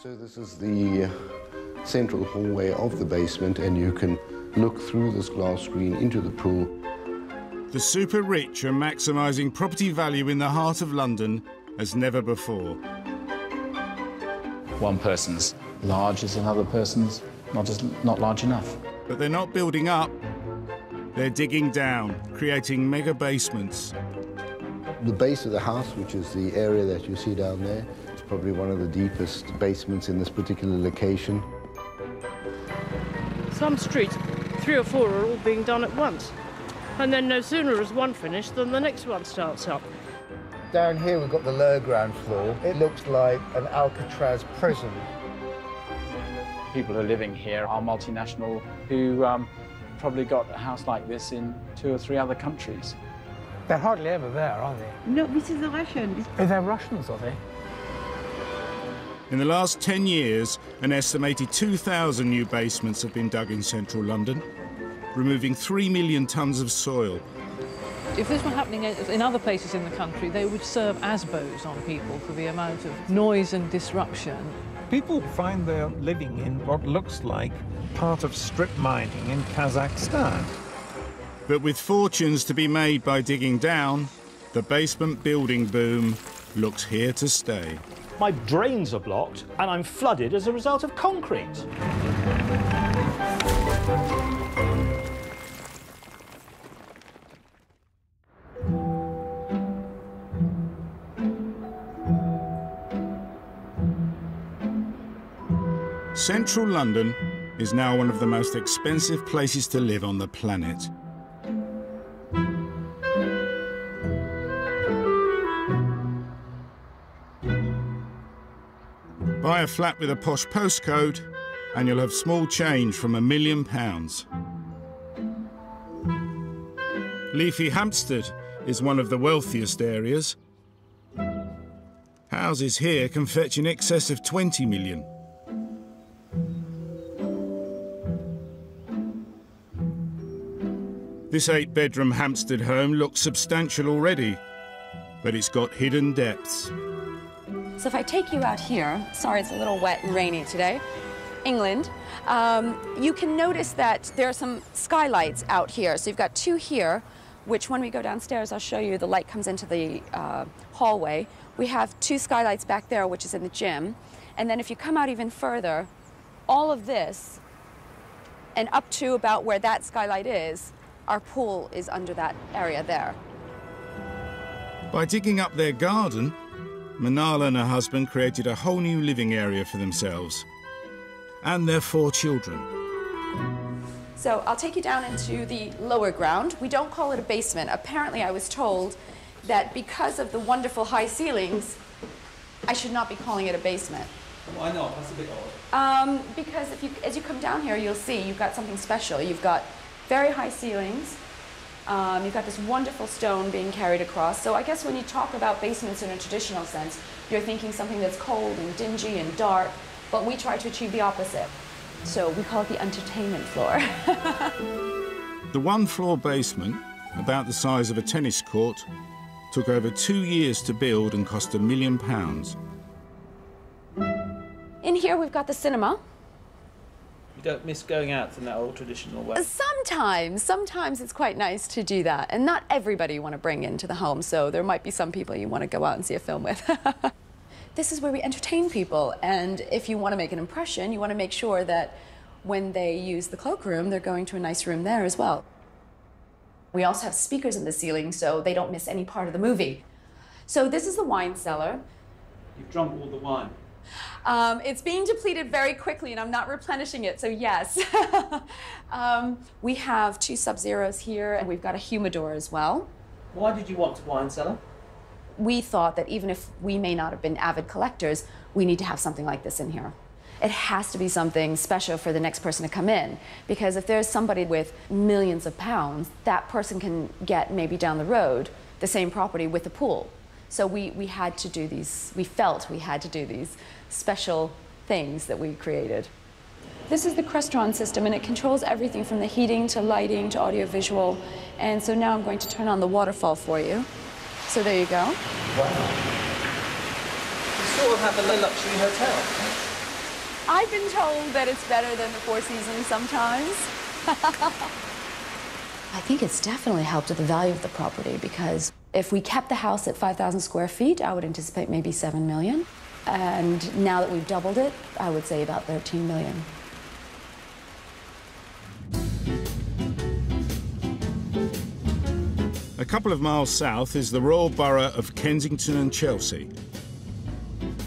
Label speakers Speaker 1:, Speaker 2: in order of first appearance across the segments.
Speaker 1: So this is the central hallway of the basement and you can look through this glass screen into the pool.
Speaker 2: The super rich are maximising property value in the heart of London as never before.
Speaker 3: One person's large is another person's not, as, not large enough.
Speaker 2: But they're not building up, they're digging down, creating mega basements.
Speaker 1: The base of the house, which is the area that you see down there, is probably one of the deepest basements in this particular location.
Speaker 4: Some streets, three or four are all being done at once. And then no sooner is one finished than the next one starts up.
Speaker 5: Down here we've got the lower ground floor. It looks like an Alcatraz prison.
Speaker 3: People who are living here are multinational who um, probably got a house like this in two or three other countries.
Speaker 6: They're hardly ever there, are they?
Speaker 7: No, this is the Russian.
Speaker 6: Are they Russians, are they?
Speaker 2: In the last 10 years, an estimated 2,000 new basements have been dug in central London, removing 3 million tonnes of soil
Speaker 8: if this were happening in other places in the country, they would serve asbos on people for the amount of noise and disruption.
Speaker 9: People find they're living in what looks like part of strip mining in Kazakhstan.
Speaker 2: But with fortunes to be made by digging down, the basement building boom looks here to stay.
Speaker 10: My drains are blocked and I'm flooded as a result of concrete.
Speaker 2: Central London is now one of the most expensive places to live on the planet. Buy a flat with a posh postcode and you'll have small change from a million pounds. Leafy Hampstead is one of the wealthiest areas. Houses here can fetch in excess of 20 million. This eight bedroom Hampstead home looks substantial already, but it's got hidden depths.
Speaker 11: So if I take you out here, sorry it's a little wet and rainy today, England, um, you can notice that there are some skylights out here. So you've got two here, which when we go downstairs, I'll show you, the light comes into the uh, hallway. We have two skylights back there, which is in the gym. And then if you come out even further, all of this, and up to about where that skylight is, our pool is under that area there.
Speaker 2: By digging up their garden, Manala and her husband created a whole new living area for themselves and their four children.
Speaker 11: So I'll take you down into the lower ground. We don't call it a basement. Apparently I was told that because of the wonderful high ceilings, I should not be calling it a basement.
Speaker 12: Why not? That's a bit odd.
Speaker 11: Um, because if you, as you come down here, you'll see you've got something special. You've got very high ceilings. Um, you've got this wonderful stone being carried across. So I guess when you talk about basements in a traditional sense, you're thinking something that's cold and dingy and dark, but we try to achieve the opposite. So we call it the entertainment floor.
Speaker 2: the one floor basement, about the size of a tennis court, took over two years to build and cost a million pounds.
Speaker 11: In here we've got the cinema,
Speaker 12: you don't miss going out in that old traditional way?
Speaker 11: Sometimes. Sometimes it's quite nice to do that. And not everybody you want to bring into the home, so there might be some people you want to go out and see a film with. this is where we entertain people. And if you want to make an impression, you want to make sure that when they use the cloakroom, they're going to a nice room there as well. We also have speakers in the ceiling so they don't miss any part of the movie. So this is the wine cellar.
Speaker 12: You've drunk all the wine.
Speaker 11: Um, it's being depleted very quickly and I'm not replenishing it, so yes. um, we have two Sub-Zeros here and we've got a humidor as well.
Speaker 12: Why did you want a wine cellar?
Speaker 11: We thought that even if we may not have been avid collectors, we need to have something like this in here. It has to be something special for the next person to come in. Because if there's somebody with millions of pounds, that person can get maybe down the road the same property with a pool. So we, we had to do these, we felt we had to do these special things that we created. This is the Crestron system, and it controls everything from the heating to lighting to audiovisual. And so now I'm going to turn on the waterfall for you. So there you go.
Speaker 12: Wow. You sort of have a luxury hotel.
Speaker 11: I've been told that it's better than the Four Seasons sometimes. I think it's definitely helped with the value of the property because if we kept the house at 5,000 square feet, I would anticipate maybe 7 million. And now that we've doubled it, I would say about 13 million.
Speaker 2: A couple of miles south is the Royal Borough of Kensington and Chelsea.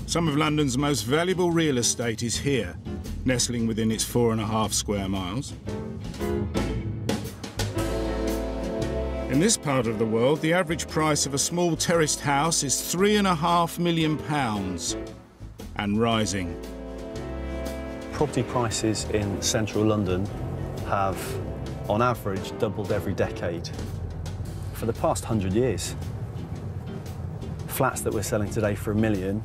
Speaker 2: Some of London's most valuable real estate is here, nestling within its four and a half square miles. In this part of the world, the average price of a small terraced house is three and a half million pounds and rising.
Speaker 13: Property prices in central London have, on average, doubled every decade for the past 100 years. Flats that we're selling today for a million,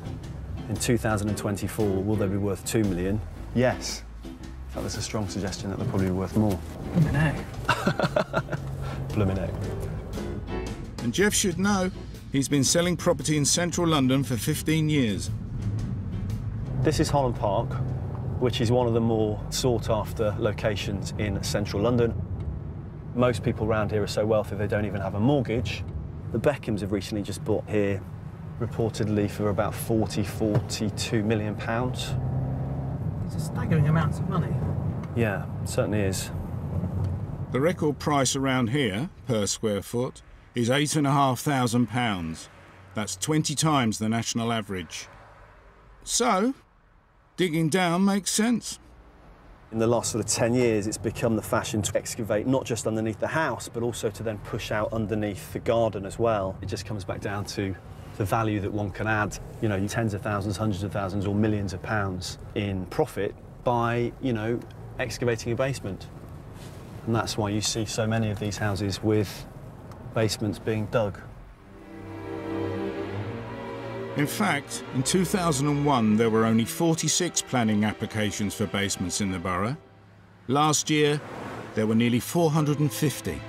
Speaker 13: in 2024, will they be worth 2 million? Yes. In fact, there's a strong suggestion that they'll probably be worth more. Blooming egg.
Speaker 2: And Jeff should know he's been selling property in central London for 15 years.
Speaker 13: This is Holland Park, which is one of the more sought after locations in central London. Most people around here are so wealthy they don't even have a mortgage. The Beckhams have recently just bought here, reportedly for about 40, 42 million pounds.
Speaker 6: It's a staggering amount of money.
Speaker 13: Yeah, certainly is.
Speaker 2: The record price around here, per square foot, is £8,500. That's 20 times the national average. So, digging down makes sense.
Speaker 13: In the last sort of 10 years, it's become the fashion to excavate not just underneath the house, but also to then push out underneath the garden as well. It just comes back down to the value that one can add, you know, tens of thousands, hundreds of thousands, or millions of pounds in profit by, you know, excavating a basement. And that's why you see so many of these houses with basements being dug.
Speaker 2: In fact, in 2001 there were only 46 planning applications for basements in the borough. Last year, there were nearly 450.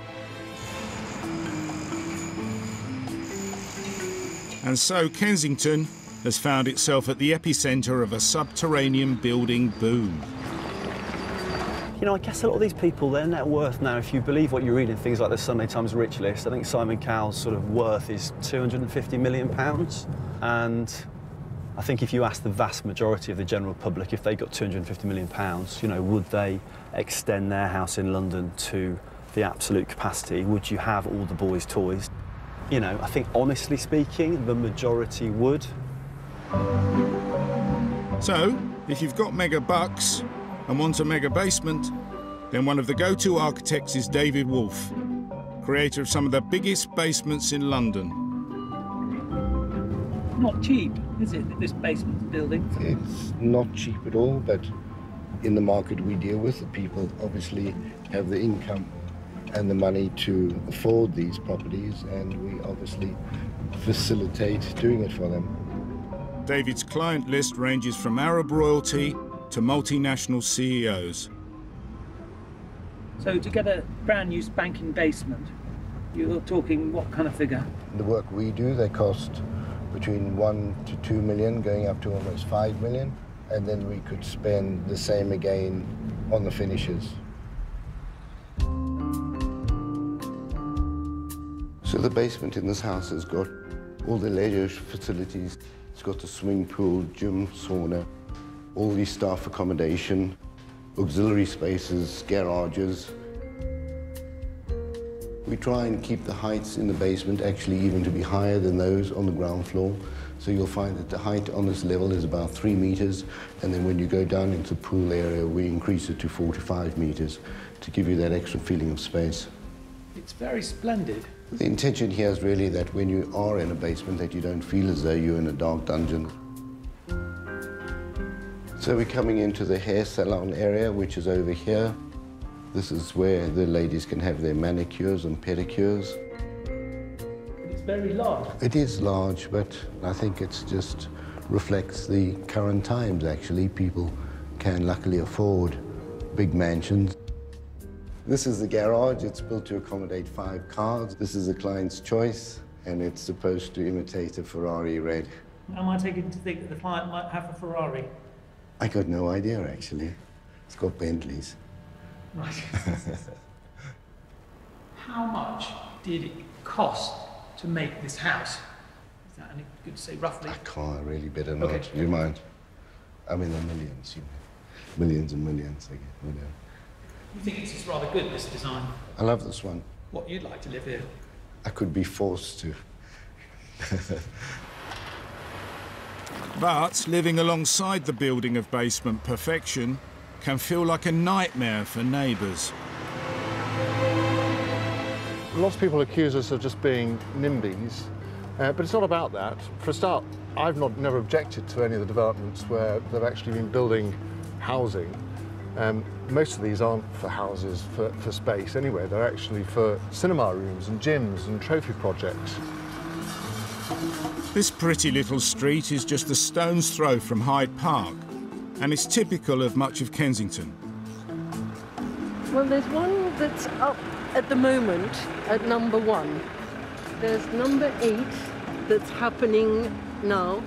Speaker 2: And so Kensington has found itself at the epicentre of a subterranean building boom.
Speaker 13: You know, I guess a lot of these people, their net worth now, if you believe what you read in things like the Sunday Times Rich List, I think Simon Cowell's sort of worth is 250 million pounds. And I think if you ask the vast majority of the general public if they got 250 million pounds, you know, would they extend their house in London to the absolute capacity? Would you have all the boys' toys? You know, I think honestly speaking, the majority would.
Speaker 2: So, if you've got mega bucks and want a mega basement, then one of the go-to architects is David Wolfe, creator of some of the biggest basements in London.
Speaker 12: Not cheap, is it, this basement building?
Speaker 1: It's not cheap at all, but in the market we deal with, the people obviously have the income and the money to afford these properties, and we obviously facilitate doing it for them.
Speaker 2: David's client list ranges from Arab royalty to multinational CEOs.
Speaker 12: So to get a brand new spanking basement, you're talking what kind of figure?
Speaker 1: The work we do, they cost between one to two million, going up to almost five million, and then we could spend the same again on the finishes. So the basement in this house has got all the leisure facilities. It's got a swimming pool, gym, sauna, all the staff accommodation, auxiliary spaces, garages. We try and keep the heights in the basement actually even to be higher than those on the ground floor. So you'll find that the height on this level is about three meters, and then when you go down into the pool area, we increase it to 45 meters to give you that extra feeling of space.
Speaker 12: It's very splendid.
Speaker 1: The intention here is really that when you are in a basement that you don't feel as though you're in a dark dungeon. So we're coming into the hair salon area, which is over here. This is where the ladies can have their manicures and pedicures.
Speaker 12: It's very large.
Speaker 1: It is large, but I think it just reflects the current times, actually. People can luckily afford big mansions. This is the garage. It's built to accommodate five cars. This is the client's choice, and it's supposed to imitate a Ferrari red.
Speaker 12: Am I taking to think that the client might have a Ferrari?
Speaker 14: I got no idea, actually. It's got Bentleys.
Speaker 12: Right. How much did it cost to make this house? Is that any good to say roughly?
Speaker 14: I can't really better not.
Speaker 12: Okay.
Speaker 14: Do you mind? I mean, the millions, you know. Millions and millions, I guess. You know.
Speaker 12: You think this is rather good, this design?
Speaker 14: I love this one.
Speaker 12: What you'd like to live here?
Speaker 14: I could be forced to.
Speaker 2: But living alongside the building of basement perfection can feel like a nightmare for neighbours.
Speaker 15: Lots of people accuse us of just being NIMBYs, uh, but it's not about that. For a start, I've not, never objected to any of the developments where they've actually been building housing. Um, most of these aren't for houses, for, for space anyway. They're actually for cinema rooms and gyms and trophy projects.
Speaker 2: This pretty little street is just a stone's throw from Hyde Park and is typical of much of Kensington.
Speaker 7: Well, there's one that's up at the moment at number one. There's number eight that's happening now.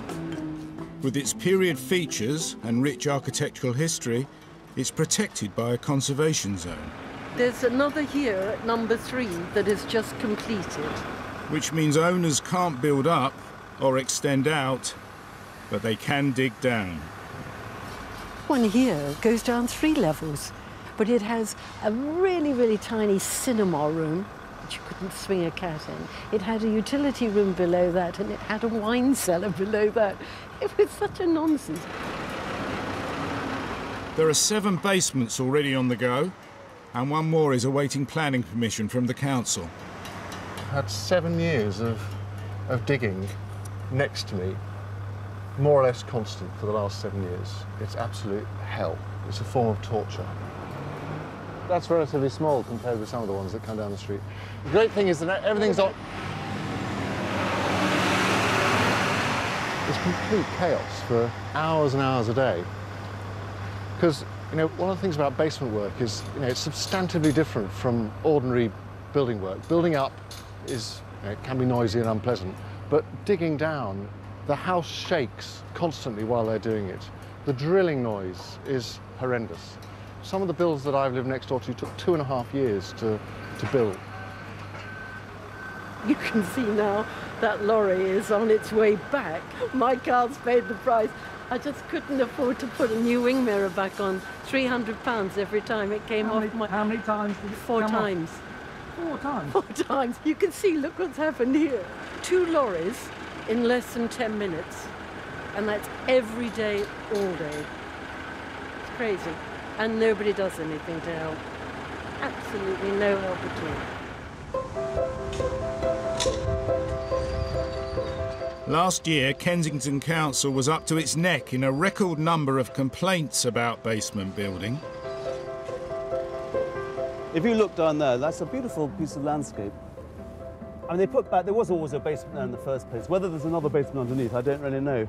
Speaker 2: With its period features and rich architectural history, it's protected by a conservation zone,
Speaker 7: There's another here at number three that is just completed.
Speaker 2: Which means owners can't build up or extend out, but they can dig down.
Speaker 16: One here goes down three levels, but it has a really, really tiny cinema room, which you couldn't swing a cat in. It had a utility room below that, and it had a wine cellar below that. It was such a nonsense.
Speaker 2: There are seven basements already on the go, and one more is awaiting planning permission from the council.
Speaker 15: Had seven years of, of digging next to me, more or less constant for the last seven years. It's absolute hell. It's a form of torture. That's relatively small compared with some of the ones that come down the street. The great thing is that everything's on. It's complete chaos for hours and hours a day. Because, you know, one of the things about basement work is, you know, it's substantively different from ordinary building work. Building up is, it can be noisy and unpleasant, but digging down, the house shakes constantly while they're doing it. The drilling noise is horrendous. Some of the builds that I've lived next door to took two and a half years to, to build.
Speaker 7: You can see now that lorry is on its way back. My car's paid the price. I just couldn't afford to put a new wing mirror back on. Three hundred pounds every time it came
Speaker 12: How
Speaker 7: off
Speaker 12: many-
Speaker 7: my.
Speaker 12: how many times did it
Speaker 7: Four
Speaker 12: come off?
Speaker 7: Times.
Speaker 12: Four times?
Speaker 7: Four times. You can see. Look what's happened here. Two lorries in less than ten minutes, and that's every day, all day. It's crazy, and nobody does anything to help. Absolutely no help at all.
Speaker 2: Last year, Kensington Council was up to its neck in a record number of complaints about basement building.
Speaker 17: If you look down there, that's a beautiful piece of landscape. I mean, they put back, there was always a basement there in the first place. Whether there's another basement underneath, I don't really know.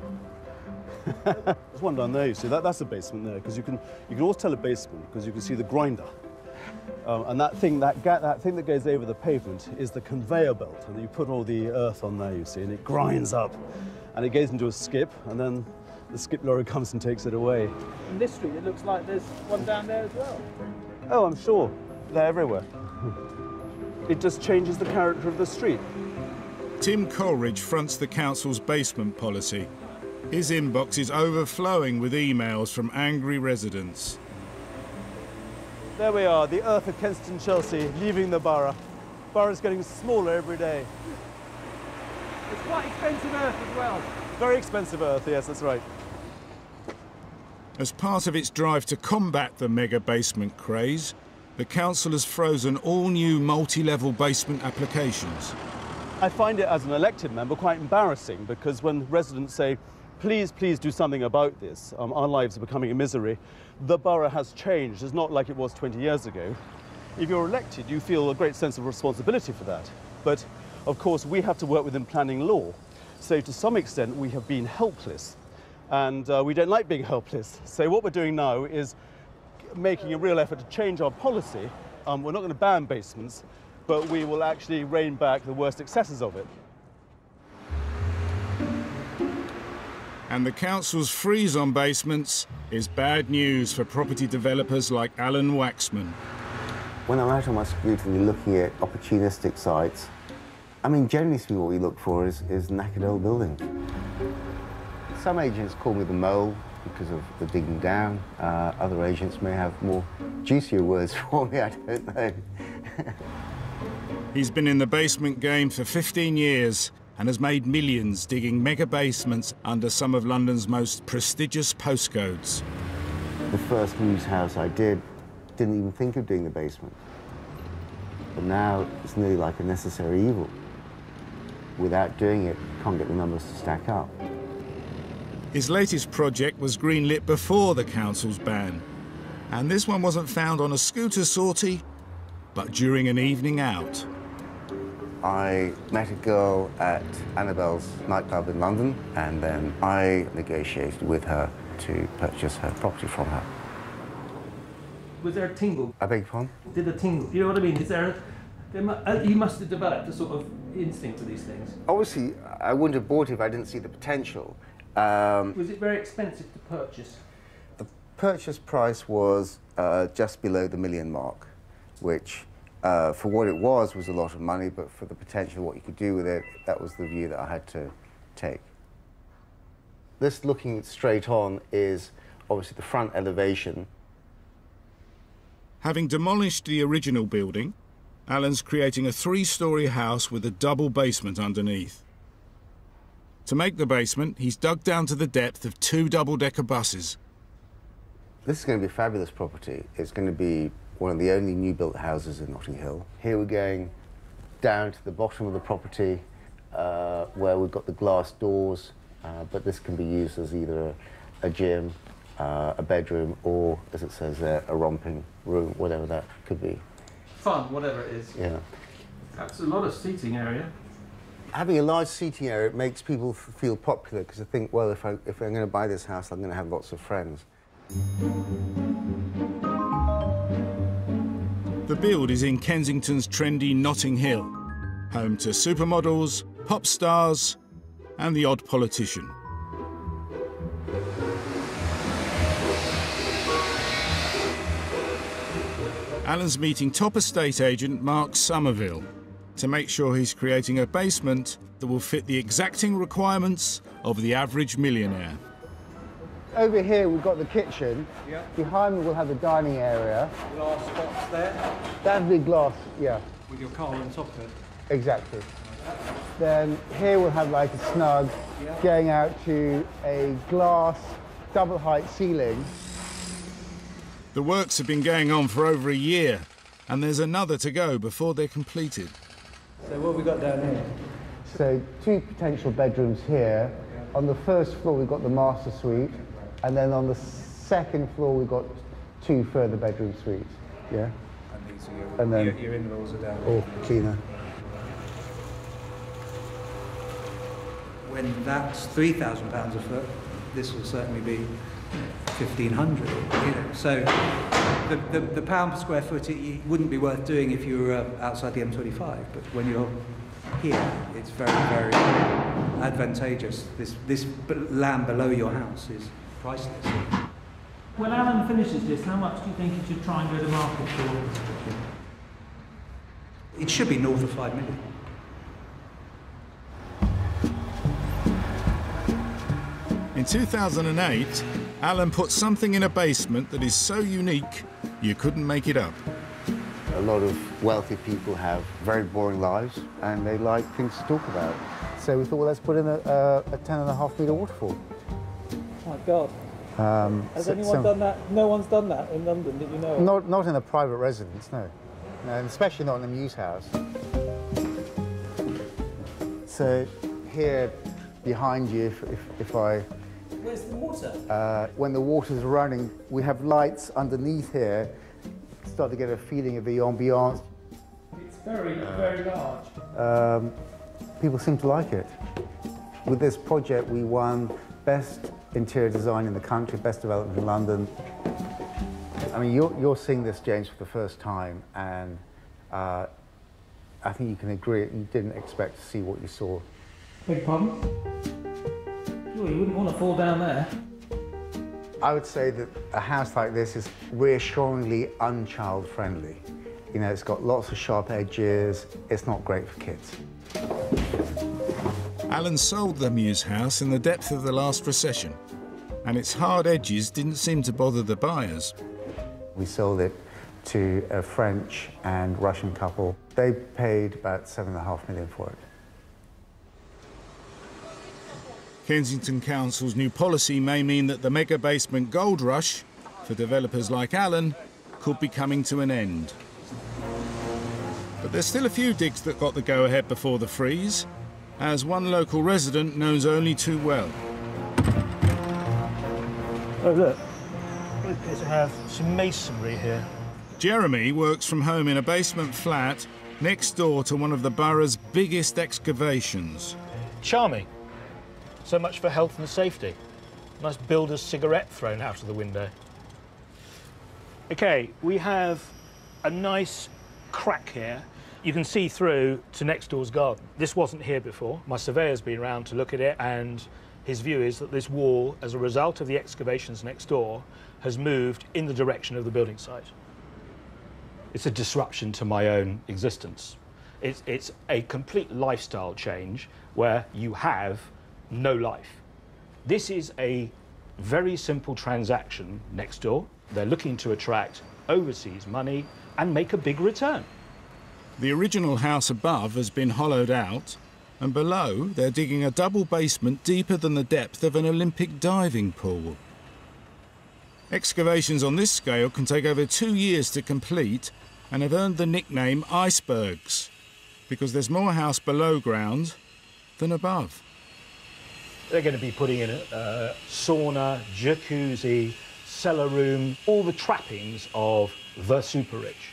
Speaker 17: There's one down there, you see, that, that's a basement there, because you can, you can always tell a basement, because you can see the grinder. Um, and that thing, that, that thing that goes over the pavement is the conveyor belt, and you put all the earth on there, you see, and it grinds up, and it goes into a skip, and then the skip lorry comes and takes it away.
Speaker 12: In this street, it looks like there's one down there as well.
Speaker 17: Oh, I'm sure. They're everywhere. It just changes the character of the street.
Speaker 2: Tim Coleridge fronts the council's basement policy. His inbox is overflowing with emails from angry residents.
Speaker 17: There we are, the earth of Kensington Chelsea leaving the borough. Borough's getting smaller every day.
Speaker 12: It's quite expensive earth as well.
Speaker 17: Very expensive earth, yes, that's right.
Speaker 2: As part of its drive to combat the mega basement craze, the council has frozen all new multi-level basement applications.
Speaker 17: I find it as an elected member quite embarrassing because when residents say, please, please do something about this, um, our lives are becoming a misery, the borough has changed. It's not like it was 20 years ago. If you're elected, you feel a great sense of responsibility for that. But of course, we have to work within planning law. So to some extent, we have been helpless. And uh, we don't like being helpless. So what we're doing now is making a real effort to change our policy. Um, we're not going to ban basements, but we will actually rein back the worst excesses of it.
Speaker 2: And the council's freeze on basements is bad news for property developers like Alan Waxman.
Speaker 5: When I'm out on my scooter and looking at opportunistic sites, I mean, generally speaking, what we look for is, is knackered old buildings. Some agents call me the mole because of the digging down. Uh, other agents may have more juicier words for me, I don't know.
Speaker 2: He's been in the basement game for 15 years and has made millions digging mega basements under some of London's most prestigious postcodes.
Speaker 5: The first Mews house I did, didn't even think of doing the basement. But now it's nearly like a necessary evil. Without doing it, you can't get the numbers to stack up.
Speaker 2: His latest project was greenlit before the council's ban. And this one wasn't found on a scooter sortie, but during an evening out.
Speaker 5: I met a girl at Annabel's nightclub in London, and then I negotiated with her to purchase her property from her.
Speaker 12: Was there a tingle?
Speaker 5: I beg your pardon?
Speaker 12: Did a tingle? You know what I mean? Is there? there mu- uh, you must have developed a sort of instinct for these things.
Speaker 5: Obviously, I wouldn't have bought it if I didn't see the potential. Um,
Speaker 12: Was it very expensive to purchase?
Speaker 5: the purchase price was uh, just below the million mark, which, uh, for what it was, was a lot of money, but for the potential of what you could do with it, that was the view that I had to take. This looking straight on is obviously the front elevation.
Speaker 2: Having demolished the original building, Alan's creating a three-storey house with a double basement underneath. To make the basement, he's dug down to the depth of two double-decker buses.
Speaker 5: This is going to be a fabulous property. It's going to be one of the only new built houses in Notting Hill. Here we're going down to the bottom of the property uh, where we've got the glass doors, uh, but this can be used as either a, a gym, uh, a bedroom, or, as it says there, a romping room, whatever that could be.
Speaker 12: Fun, whatever it is.
Speaker 5: Yeah.
Speaker 12: That's a lot of seating area.
Speaker 5: Having a large seating area it makes people feel popular because they think, well, if, I, if I'm going to buy this house, I'm going to have lots of friends.
Speaker 2: The build is in Kensington's trendy Notting Hill, home to supermodels, pop stars, and the odd politician. Alan's meeting top estate agent Mark Somerville to make sure he's creating a basement that will fit the exacting requirements of the average millionaire.
Speaker 3: Over here we've got the kitchen.
Speaker 12: Yeah.
Speaker 3: Behind me we'll have the dining area.
Speaker 12: Glass spots there
Speaker 3: That'd be glass, yeah,
Speaker 12: with your car on top of it.
Speaker 3: exactly. Then here we'll have like a snug
Speaker 12: Yeah.
Speaker 3: going out to a glass double height ceiling.
Speaker 2: The works have been going on for over a year, and there's another to go before they're completed.
Speaker 12: So what have we got down here?
Speaker 3: So two potential bedrooms here. On the first floor we've got the master suite, and then on the second floor we've got two further bedroom suites. Yeah.
Speaker 12: And these are your,
Speaker 3: And then-
Speaker 12: your, your in-laws are down oh,
Speaker 3: All cleaner.
Speaker 18: When that's three thousand pounds a foot, this will certainly be fifteen hundred. You know, so the, the, the pound per square foot it, it wouldn't be worth doing if you were uh, outside the M25. But when you're here, it's very very advantageous. This this land below your house is priceless.
Speaker 12: When Alan finishes this, how much do you think he should try and go to market for?
Speaker 18: It should be north of five million.
Speaker 2: In 2008, Alan put something in a basement that is so unique you couldn't make it up.
Speaker 5: A lot of wealthy people have very boring lives and they like things to talk about.
Speaker 3: So we thought, well, let's put in a, a, a 10 and a half metre waterfall.
Speaker 12: Oh my God.
Speaker 3: Um,
Speaker 12: Has
Speaker 3: so-
Speaker 12: anyone
Speaker 3: so-
Speaker 12: done that? No one's done that in London, did you know?
Speaker 3: Not, not in a private residence, no. no. And especially not in a mews house. So here behind you, if, if, if I,
Speaker 12: Where's the water?
Speaker 3: uh, when the water's running, we have lights underneath here. Start to get a feeling of the ambiance.
Speaker 12: It's very, very large.
Speaker 3: Um, people seem to like it. With this project, we won Best Interior Design in the country, Best Development in London. I mean, you're, you're seeing this, James, for the first time, and uh, I think you can agree you didn't expect to see what you saw.
Speaker 12: Big pardon?
Speaker 19: Sure, you wouldn't want to fall down there.
Speaker 5: I would say that a house like this is reassuringly unchild friendly. You know, it's got lots of sharp edges. It's not great for kids.
Speaker 2: Alan sold the Mews house in the depth of the last recession, and its hard edges didn't seem to bother the buyers.
Speaker 5: We sold it to a French and Russian couple. They paid about seven and a half million for it.
Speaker 2: Kensington Council's new policy may mean that the mega basement gold rush for developers like Alan could be coming to an end. But there's still a few digs that got the go ahead before the freeze, as one local resident knows only too well.
Speaker 10: Oh, look. We appear to have some masonry here.
Speaker 2: Jeremy works from home in a basement flat next door to one of the borough's biggest excavations.
Speaker 10: Charming. So much for health and safety. Nice builder's cigarette thrown out of the window. Okay, we have a nice crack here. You can see through to next door's garden. This wasn't here before. My surveyor's been around to look at it, and his view is that this wall, as a result of the excavations next door, has moved in the direction of the building site. It's a disruption to my own existence. It's, it's a complete lifestyle change where you have no life. This is a very simple transaction next door. They're looking to attract overseas money and make a big return.
Speaker 2: The original house above has been hollowed out, and below they're digging a double basement deeper than the depth of an Olympic diving pool. Excavations on this scale can take over two years to complete and have earned the nickname icebergs because there's more house below ground than above.
Speaker 10: They're going to be putting in a, a sauna, jacuzzi, cellar room, all the trappings of the super rich.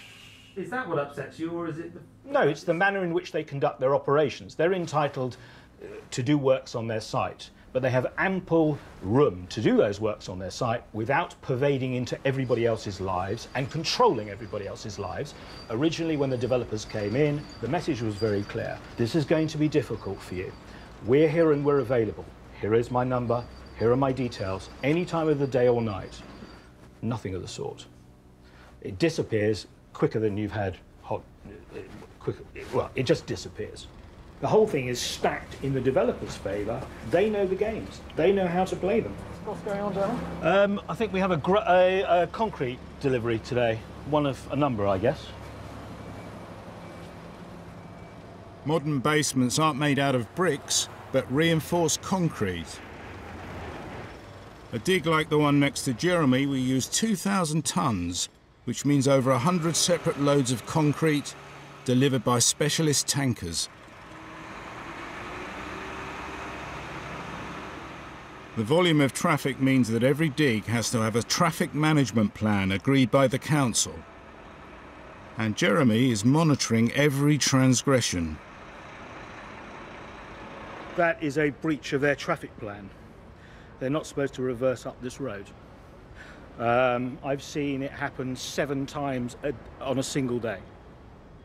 Speaker 12: Is that what upsets you, or is it the
Speaker 10: No, it's the manner in which they conduct their operations. They're entitled uh, to do works on their site, but they have ample room to do those works on their site without pervading into everybody else's lives and controlling everybody else's lives. Originally, when the developers came in, the message was very clear. This is going to be difficult for you. We're here and we're available. Here is my number. Here are my details. Any time of the day or night. Nothing of the sort. It disappears quicker than you've had hot. Quicker, well, it just disappears. The whole thing is stacked in the developer's favour. They know the games. They know how to play them.
Speaker 12: what's going on, Darren?
Speaker 10: Um, I think we have a, gr- a, a concrete delivery today. One of a number, I guess.
Speaker 2: Modern basements aren't made out of bricks, but reinforced concrete. A dig like the one next to Jeremy will use 2,000 tonnes, which means over 100 separate loads of concrete delivered by specialist tankers. The volume of traffic means that every dig has to have a traffic management plan agreed by the council. And Jeremy is monitoring every transgression.
Speaker 10: That is a breach of their traffic plan. They're not supposed to reverse up this road. Um, I've seen it happen seven times a, on a single day.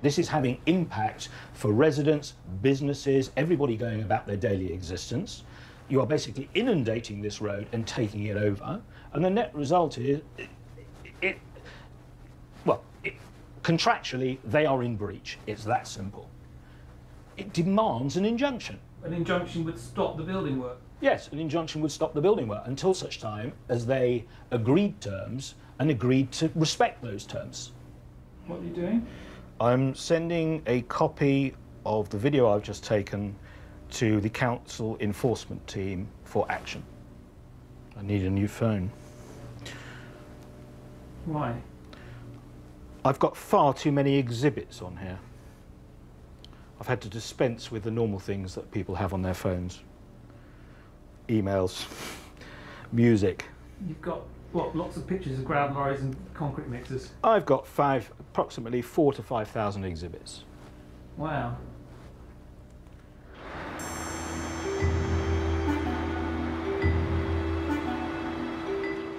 Speaker 10: This is having impact for residents, businesses, everybody going about their daily existence. You are basically inundating this road and taking it over, and the net result is it, it well, it, contractually, they are in breach. It's that simple. It demands an injunction.
Speaker 12: An injunction would stop the building work.
Speaker 10: Yes, an injunction would stop the building work until such time as they agreed terms and agreed to respect those terms.
Speaker 12: What are you doing?
Speaker 10: I'm sending a copy of the video I've just taken to the council enforcement team for action. I need a new phone.
Speaker 12: Why?
Speaker 10: I've got far too many exhibits on here. I've had to dispense with the normal things that people have on their phones emails, music.
Speaker 12: You've got what? Lots of pictures of ground lorries and concrete mixers.
Speaker 10: I've got five, approximately four to five thousand exhibits.
Speaker 12: Wow.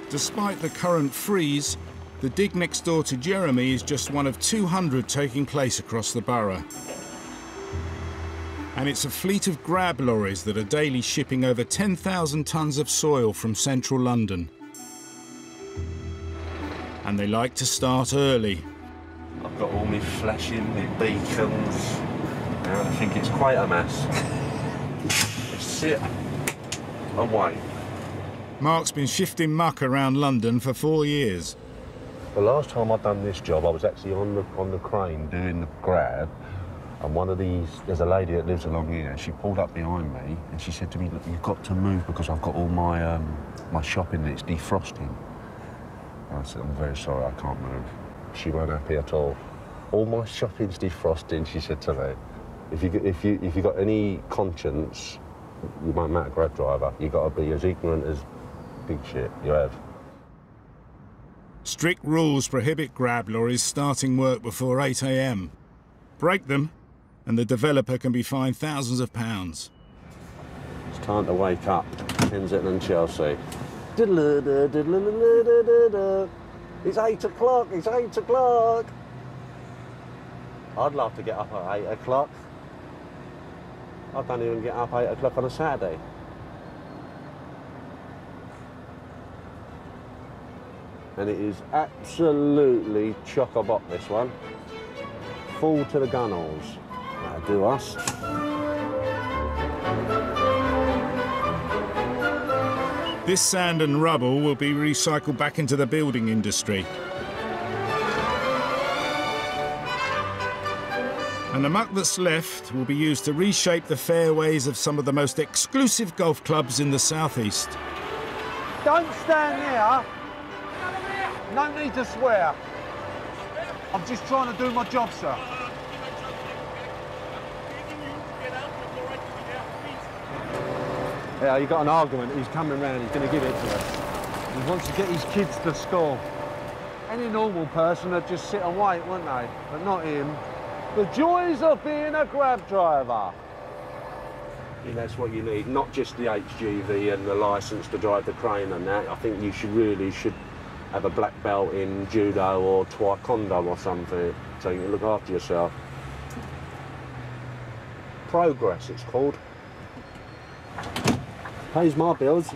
Speaker 2: Despite the current freeze, the dig next door to Jeremy is just one of 200 taking place across the borough. And it's a fleet of grab lorries that are daily shipping over 10,000 tonnes of soil from central London. And they like to start early.
Speaker 20: I've got all my flashing, my beacons. Now I think it's quite a mess. sit and wait.
Speaker 2: Mark's been shifting muck around London for four years.
Speaker 20: The last time I'd done this job, I was actually on the on the crane doing the grab, and one of these, there's a lady that lives along here. and She pulled up behind me and she said to me, "Look, you've got to move because I've got all my um, my shopping that's defrosting." And I said, "I'm very sorry, I can't move." She weren't happy at all. All my shopping's defrosting. She said to me, "If you if you if you got any conscience, you might make a grab driver. You got to be as ignorant as big shit you have."
Speaker 2: Strict rules prohibit grab lorries starting work before 8 a.m. Break them, and the developer can be fined thousands of pounds.
Speaker 20: It's time to wake up. Kensington and Chelsea. It's eight o'clock, it's eight o'clock. I'd love to get up at eight o'clock. I don't even get up eight o'clock on a Saturday. And it is absolutely chock-a-block, this one. Full to the gunnels. That'll do us.
Speaker 2: This sand and rubble will be recycled back into the building industry. And the muck that's left will be used to reshape the fairways of some of the most exclusive golf clubs in the southeast.
Speaker 21: Don't stand there. No need to swear. I'm just trying to do my job, sir.
Speaker 20: Yeah, you got an argument. He's coming round. He's going to give it to us.
Speaker 21: He wants to get his kids to school. Any normal person would just sit and wait, wouldn't they? But not him. The joys of being a grab driver.
Speaker 20: That's what you need, not just the HGV and the licence to drive the crane and that. I think you should really should have a black belt in judo or taekwondo or something so you can look after yourself. Progress, it's called. Pays my bills.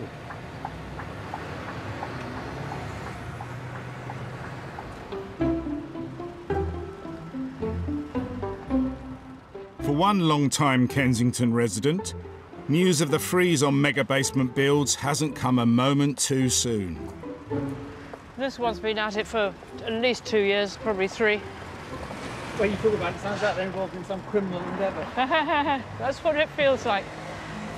Speaker 2: For one long-time Kensington resident, news of the freeze on mega basement builds hasn't come a moment too soon.
Speaker 8: This one's been at it for at least two years, probably three.
Speaker 12: When you talk about it, it sounds like they're involved in some criminal endeavour.
Speaker 8: That's what it feels like.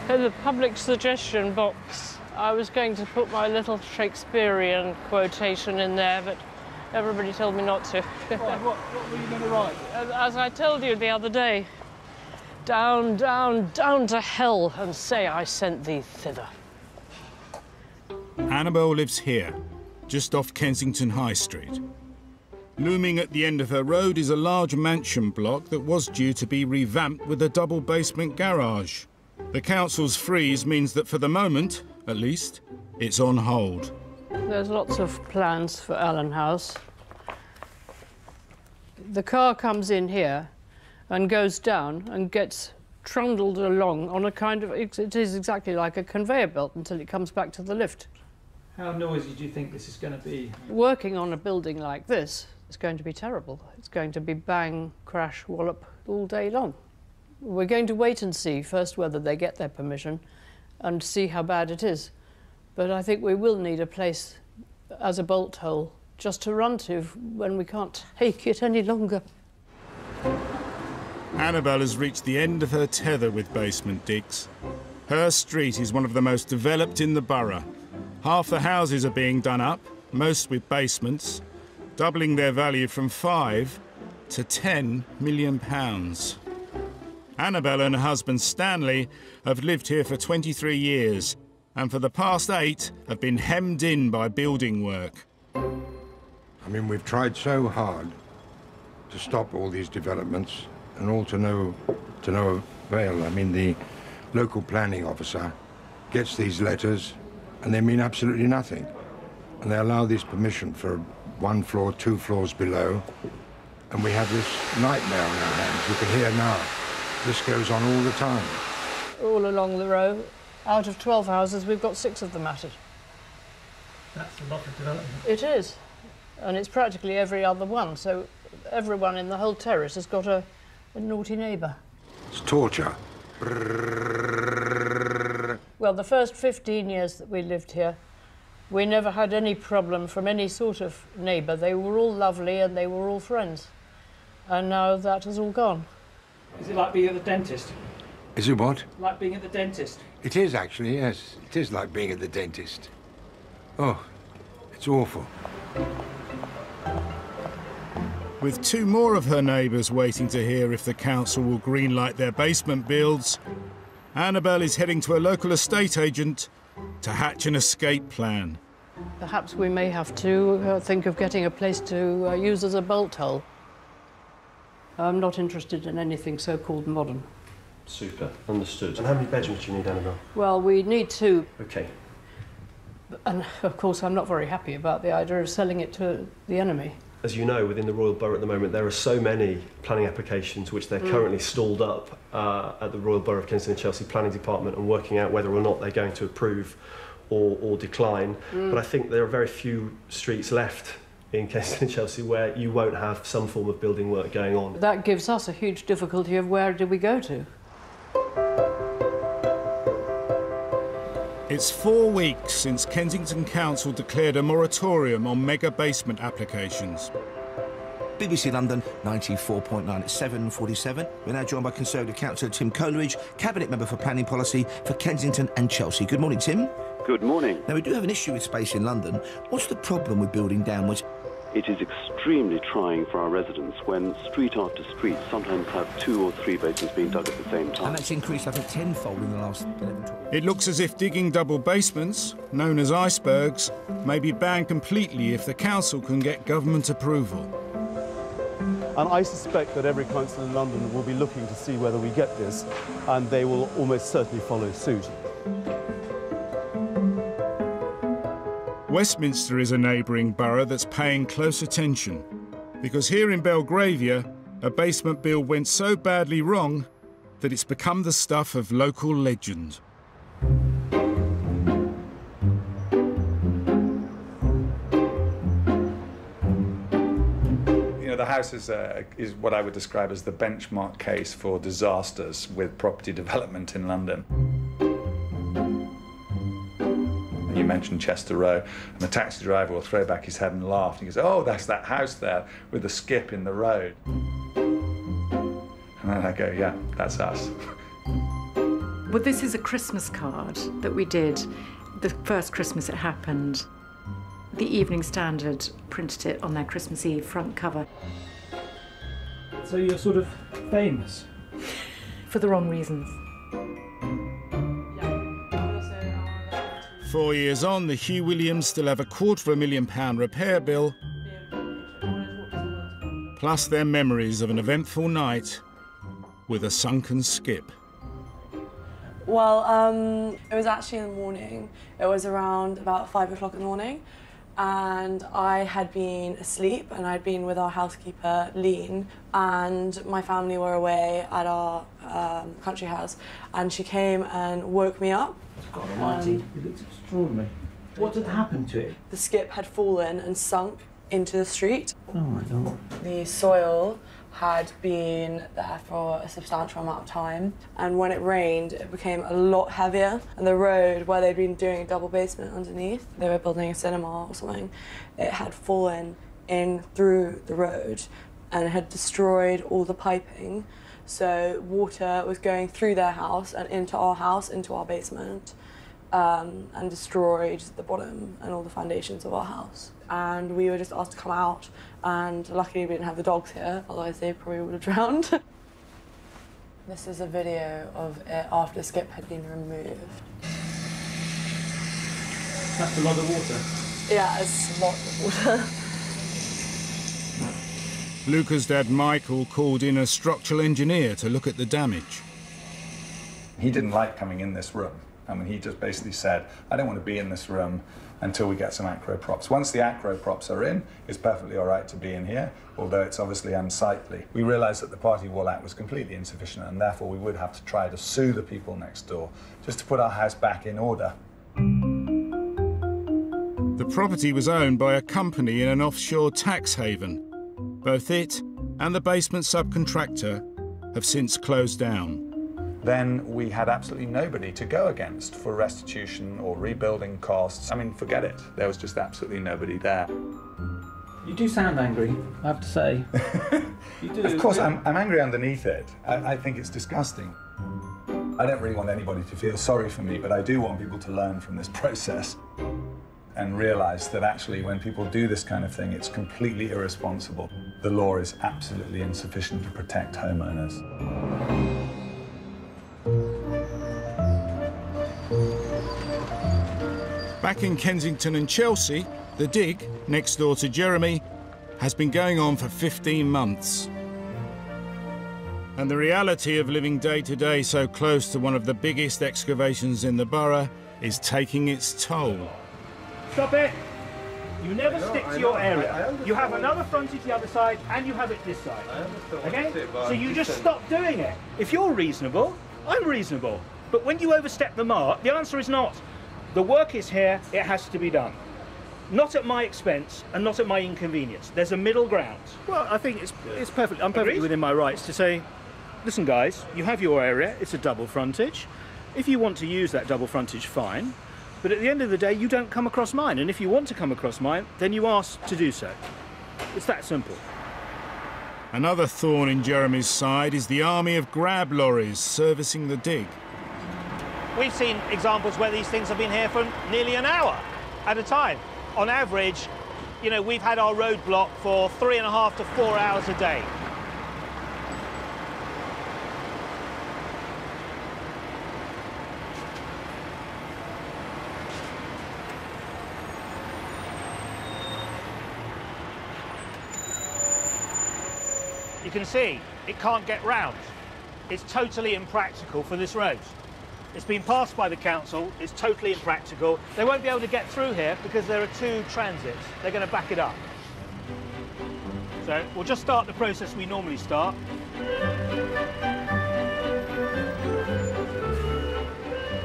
Speaker 8: In the public suggestion box, I was going to put my little Shakespearean quotation in there, but everybody told me not to.
Speaker 12: what, what, what were you going to write?
Speaker 8: As I told you the other day, down, down, down to hell, and say I sent thee thither.
Speaker 2: Annabel lives here, just off Kensington High Street. Looming at the end of her road is a large mansion block that was due to be revamped with a double basement garage. The council's freeze means that for the moment, at least, it's on hold.
Speaker 8: There's lots of plans for Allen House. The car comes in here and goes down and gets trundled along on a kind of, it is exactly like a conveyor belt until it comes back to the lift.
Speaker 12: How noisy do you think this is going to be?
Speaker 8: Working on a building like this is going to be terrible. It's going to be bang, crash, wallop all day long. We're going to wait and see first whether they get their permission and see how bad it is. But I think we will need a place as a bolt hole just to run to when we can't take it any longer.
Speaker 2: Annabel has reached the end of her tether with basement digs. Her street is one of the most developed in the borough. Half the houses are being done up, most with basements, doubling their value from five to ten million pounds. Annabel and her husband Stanley have lived here for 23 years and for the past eight have been hemmed in by building work.
Speaker 22: I mean, we've tried so hard to stop all these developments and all to no, to no avail. I mean, the local planning officer gets these letters and they mean absolutely nothing. And they allow this permission for one floor, two floors below, and we have this nightmare on our hands. You can hear now. This goes on all the time.
Speaker 8: All along the row, out of 12 houses, we've got six of them at it.
Speaker 12: That's a lot of development.
Speaker 8: It is. And it's practically every other one, so everyone in the whole terrace has got a, a naughty neighbour.
Speaker 22: It's torture.
Speaker 8: Well, the first 15 years that we lived here, we never had any problem from any sort of neighbour. They were all lovely and they were all friends. And now that has all gone.
Speaker 12: Is it like being at the dentist?
Speaker 22: Is it what?
Speaker 12: Like being at the dentist?
Speaker 22: It is actually, yes. It is like being at the dentist. Oh, it's awful.
Speaker 2: With two more of her neighbours waiting to hear if the council will greenlight their basement builds, Annabelle is heading to a local estate agent to hatch an escape plan.
Speaker 8: Perhaps we may have to uh, think of getting a place to uh, use as a bolt hole. I'm not interested in anything so-called modern.
Speaker 17: Super, understood. And how many bedrooms do you need, Annabelle?
Speaker 8: Well, we need two,
Speaker 17: Okay.
Speaker 8: and of course I'm not very happy about the idea of selling it to the enemy.
Speaker 17: As you know, within the Royal Borough at the moment, there are so many planning applications which they're
Speaker 8: Mm.
Speaker 17: currently stalled up uh, at the Royal Borough of Kensington and Chelsea Planning Department and working out whether or not they're going to approve or, or decline.
Speaker 8: Mm.
Speaker 17: But I think there are very few streets left in Kensington and Chelsea where you won't have some form of building work going on.
Speaker 8: That gives us a huge difficulty of where do we go to?
Speaker 2: It's four weeks since Kensington Council declared a moratorium on mega basement applications.
Speaker 23: BBC London, 94.9 at 7.47. We're now joined by Conservative Councillor Tim Coleridge, Cabinet Member for Planning Policy for Kensington and Chelsea. Good morning, Tim.
Speaker 24: Good morning.
Speaker 23: Now, we do have an issue with space in London. What's the problem with building downwards?
Speaker 24: It is extremely trying for our residents when street after street sometimes have two or three basements being dug at the same time.
Speaker 23: And that's increased, I think, tenfold in the last uh, 11, 12
Speaker 2: It looks as if digging double basements, known as icebergs, may be banned completely if the council can get government approval.
Speaker 17: And I suspect that every council in London will be looking to see whether we get this, and they will almost certainly follow suit.
Speaker 2: Westminster is a neighbouring borough that's paying close attention. Because here in Belgravia, a basement bill went so badly wrong that it's become the stuff of local legend.
Speaker 18: You know, the house is, uh, is what I would describe as the benchmark case for disasters with property development in London. You mentioned Chester Row, and the taxi driver will throw back his head and laugh. And he goes, Oh, that's that house there with the skip in the road. And then I go, Yeah, that's us.
Speaker 25: Well, this is a Christmas card that we did the first Christmas it happened. The Evening Standard printed it on their Christmas Eve front cover.
Speaker 12: So you're sort of famous.
Speaker 25: For the wrong reasons.
Speaker 2: Four years on, the Hugh Williams still have a quarter of a million pound repair bill, plus their memories of an eventful night with a sunken skip.
Speaker 26: Well, um, it was actually in the morning. It was around about five o'clock in the morning, and I had been asleep, and I'd been with our housekeeper, Lean, and my family were away at our um, country house, and she came and woke me up.
Speaker 12: God almighty,
Speaker 26: Um,
Speaker 12: it looks extraordinary. What had happened to it?
Speaker 26: The skip had fallen and sunk into the street.
Speaker 12: Oh my god.
Speaker 26: The soil had been there for a substantial amount of time, and when it rained, it became a lot heavier. And the road where they'd been doing a double basement underneath, they were building a cinema or something, it had fallen in through the road and had destroyed all the piping. So water was going through their house and into our house, into our basement, um, and destroyed the bottom and all the foundations of our house. And we were just asked to come out, and luckily we didn't have the dogs here, otherwise they probably would have drowned. this is a video of it after skip had been removed.
Speaker 12: That's a lot of water.
Speaker 26: Yeah, it's a lot of water.
Speaker 2: Luca's dad Michael called in a structural engineer to look at the damage.
Speaker 18: He didn't like coming in this room I mean, he just basically said, I don't want to be in this room until we get some Acrow props. Once the Acrow props are in, it's perfectly all right to be in here, although it's obviously unsightly. We realised that the Party Wall Act was completely insufficient, and therefore we would have to try to sue the people next door just to put our house back in order.
Speaker 2: The property was owned by a company in an offshore tax haven. Both it and the basement subcontractor have since closed down.
Speaker 18: Then we had absolutely nobody to go against for restitution or rebuilding costs. I mean, forget it. There was just absolutely nobody there.
Speaker 12: You do sound angry, I have to say. you do.
Speaker 18: Of course, I'm, I'm angry underneath it. I, I think it's disgusting. I don't really want anybody to feel sorry for me, but I do want people to learn from this process and realize that actually when people do this kind of thing, it's completely irresponsible. The law is absolutely insufficient to protect homeowners.
Speaker 2: Back in Kensington and Chelsea, the dig, next door to Jeremy, has been going on for 15 months. And the reality of living day to day so close to one of the biggest excavations in the borough is taking its toll.
Speaker 10: Stop it! You never
Speaker 27: know,
Speaker 10: stick
Speaker 27: I
Speaker 10: to your
Speaker 27: know,
Speaker 10: area.
Speaker 27: I understand
Speaker 10: you have another
Speaker 27: you-
Speaker 10: frontage the other side, and you have it this side.
Speaker 27: I
Speaker 10: Okay?
Speaker 27: say,
Speaker 10: So you just
Speaker 27: just
Speaker 10: stop doing it. If you're reasonable, I'm reasonable. But when you overstep the mark, the answer is not. The work is here, it has to be done. Not at my expense and not at my inconvenience. There's a middle ground. Well, I think it's it's perfect. I'm perfectly within my rights to say, listen, guys, you have your area. It's a double frontage. If you want to use that double frontage, fine. But at the end of the day, you don't come across mine. And if you want to come across mine, then you ask to do so. It's that simple.
Speaker 2: Another thorn in Jeremy's side is the army of grab lorries servicing the dig.
Speaker 10: We've seen examples where these things have been here for nearly an hour at a time. On average, you know, we've had our road blocked for three and a half to four hours a day. Can see it can't get round. It's totally impractical for this road. It's been passed by the council, it's totally impractical. They won't be able to get through here because there are two transits. They're going to back it up. So we'll just start the process we normally start.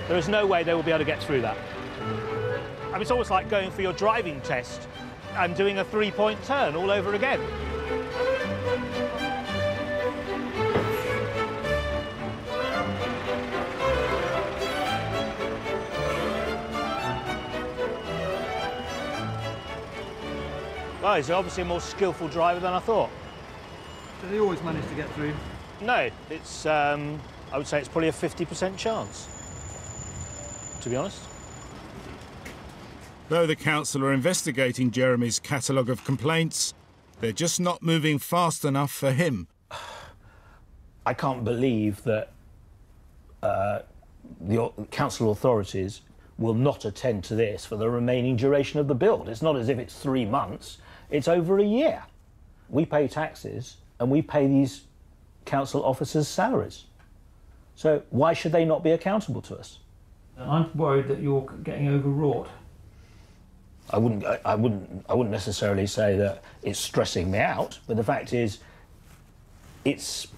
Speaker 10: There is no way they will be able to get through that. I mean, it's almost like going for your driving test and doing a three-point turn all over again. Well, he's obviously a more skillful driver than I thought.
Speaker 19: Does he always manage to get through?
Speaker 10: No, it's, um, I would say it's probably a 50% chance, to be honest.
Speaker 2: Though the council are investigating Jeremy's catalogue of complaints, they're just not moving fast enough for him.
Speaker 10: I can't believe that uh, the council authorities will not attend to this for the remaining duration of the build. It's not as if it's three months, it's over a year. We pay taxes and we pay these council officers' salaries. So why should they not be accountable to us?
Speaker 12: I'm worried that you're getting overwrought.
Speaker 10: I wouldn't, I, I wouldn't, I wouldn't necessarily say that it's stressing me out, but the fact is, it's,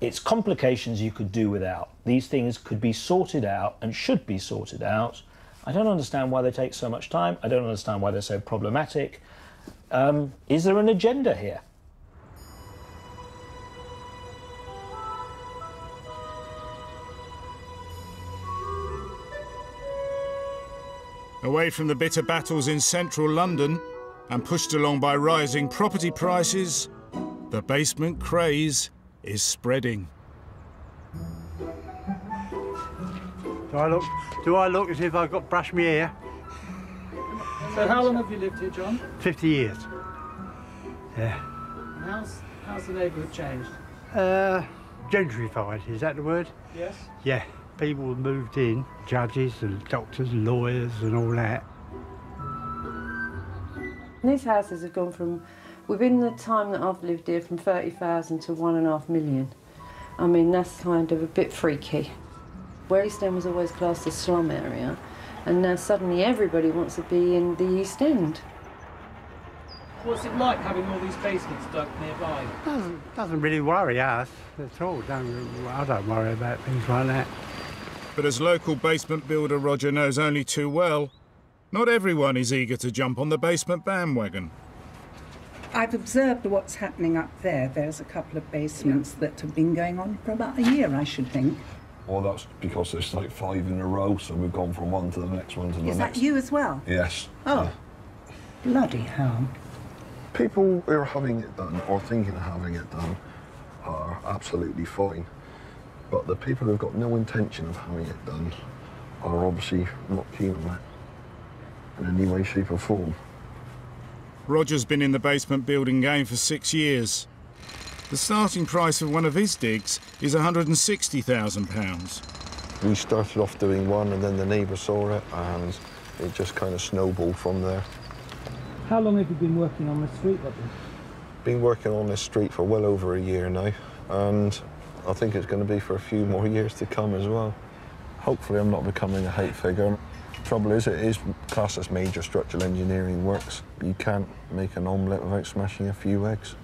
Speaker 10: it's complications you could do without. These things could be sorted out and should be sorted out. I don't understand why they take so much time. I don't understand why they're so problematic. Um, is there an agenda here?
Speaker 2: Away from the bitter battles in central London and pushed along by rising property prices, the basement craze is spreading.
Speaker 6: Do I look? Do I look as if I've got brush my hair?
Speaker 12: So how long have you lived here, John?
Speaker 6: Fifty years. Yeah.
Speaker 12: And how's, how's the neighbourhood changed?
Speaker 6: Uh, gentrified. Is that the word?
Speaker 12: Yes.
Speaker 6: Yeah. People have moved in, judges and doctors, and lawyers, and all that.
Speaker 28: These houses have gone from, within the time that I've lived here, from 30,000 to one and a half million. I mean, that's kind of a bit freaky. Where East End was always classed as slum area, and now suddenly everybody wants to be in the East End.
Speaker 12: What's it like having all these basements dug nearby?
Speaker 6: Doesn't, doesn't really worry us at all. Don't, I don't worry about things like that.
Speaker 2: But as local basement builder Roger knows only too well, not everyone is eager to jump on the basement bandwagon.
Speaker 27: I've observed what's happening up there. There's a couple of basements that have been going on for about a year, I should think.
Speaker 29: Well, that's because it's like five in a row, so we've gone from one to the next one to the
Speaker 27: Is
Speaker 29: next.
Speaker 27: Is that you as well?
Speaker 29: Yes.
Speaker 27: Oh, bloody hell.
Speaker 29: People who are having it done or thinking of having it done are absolutely fine. But the people who've got no intention of having it done are obviously not keen on it in any way, shape, or form.
Speaker 2: Roger's been in the basement building game for six years. The starting price of one of his digs is £160,000.
Speaker 29: We started off doing one, and then the neighbour saw it, and it just kind of snowballed from there.
Speaker 12: How long have you been working on this street like?
Speaker 29: Been working on this street for well over a year now, and I think it's going to be for a few more years to come as well. Hopefully, I'm not becoming a hate figure. Trouble is, it is classed as major structural engineering works. You can't make an omelette without smashing a few eggs.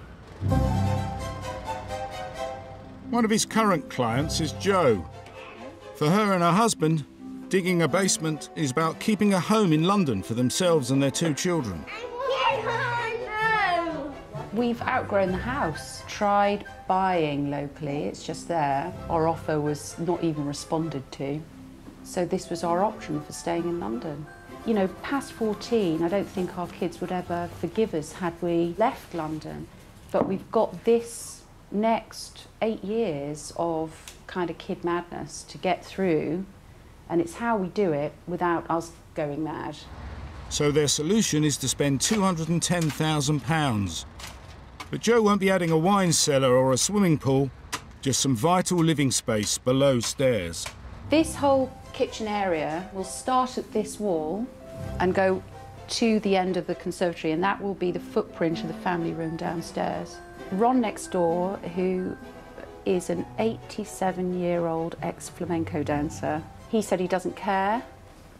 Speaker 2: One of his current clients is Jo. For her and her husband, digging a basement is about keeping a home in London for themselves and their two children.
Speaker 30: We've outgrown the house. Tried buying locally, it's just there. Our offer was not even responded to. So this was our option for staying in London. You know, past 14, I don't think our kids would ever forgive us had we left London. But we've got this next eight years of kind of kid madness to get through. And it's how we do it without us going mad.
Speaker 2: So their solution is to spend £210,000. But Joe won't be adding a wine cellar or a swimming pool, just some vital living space below stairs.
Speaker 30: This whole kitchen area will start at this wall and go to the end of the conservatory, and that will be the footprint of the family room downstairs. Ron next door, who is an 87 year old ex flamenco dancer, he said he doesn't care.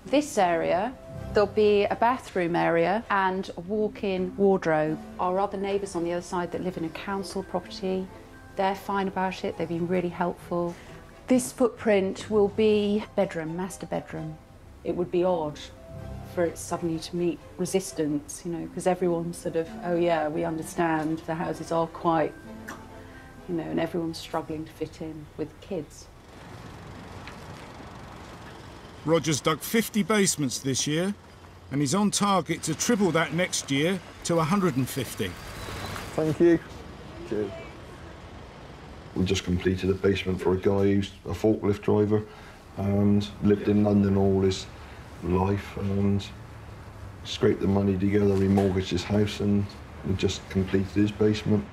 Speaker 30: This area, there'll be a bathroom area and a walk in wardrobe. Our other neighbours on the other side that live in a council property, they're fine about it, they've been really helpful. This footprint will be bedroom, master bedroom. It would be odd for it suddenly to meet resistance, you know, because everyone's sort of, oh yeah, we understand the houses are quite, you know, and everyone's struggling to fit in with kids.
Speaker 2: Roger's dug 50 basements this year, and he's on target to triple that next year to 150.
Speaker 29: Thank you. Cheers. We just completed a basement for a guy who's a forklift driver and lived in London all his life and scraped the money together, remortgaged his house and just completed his basement.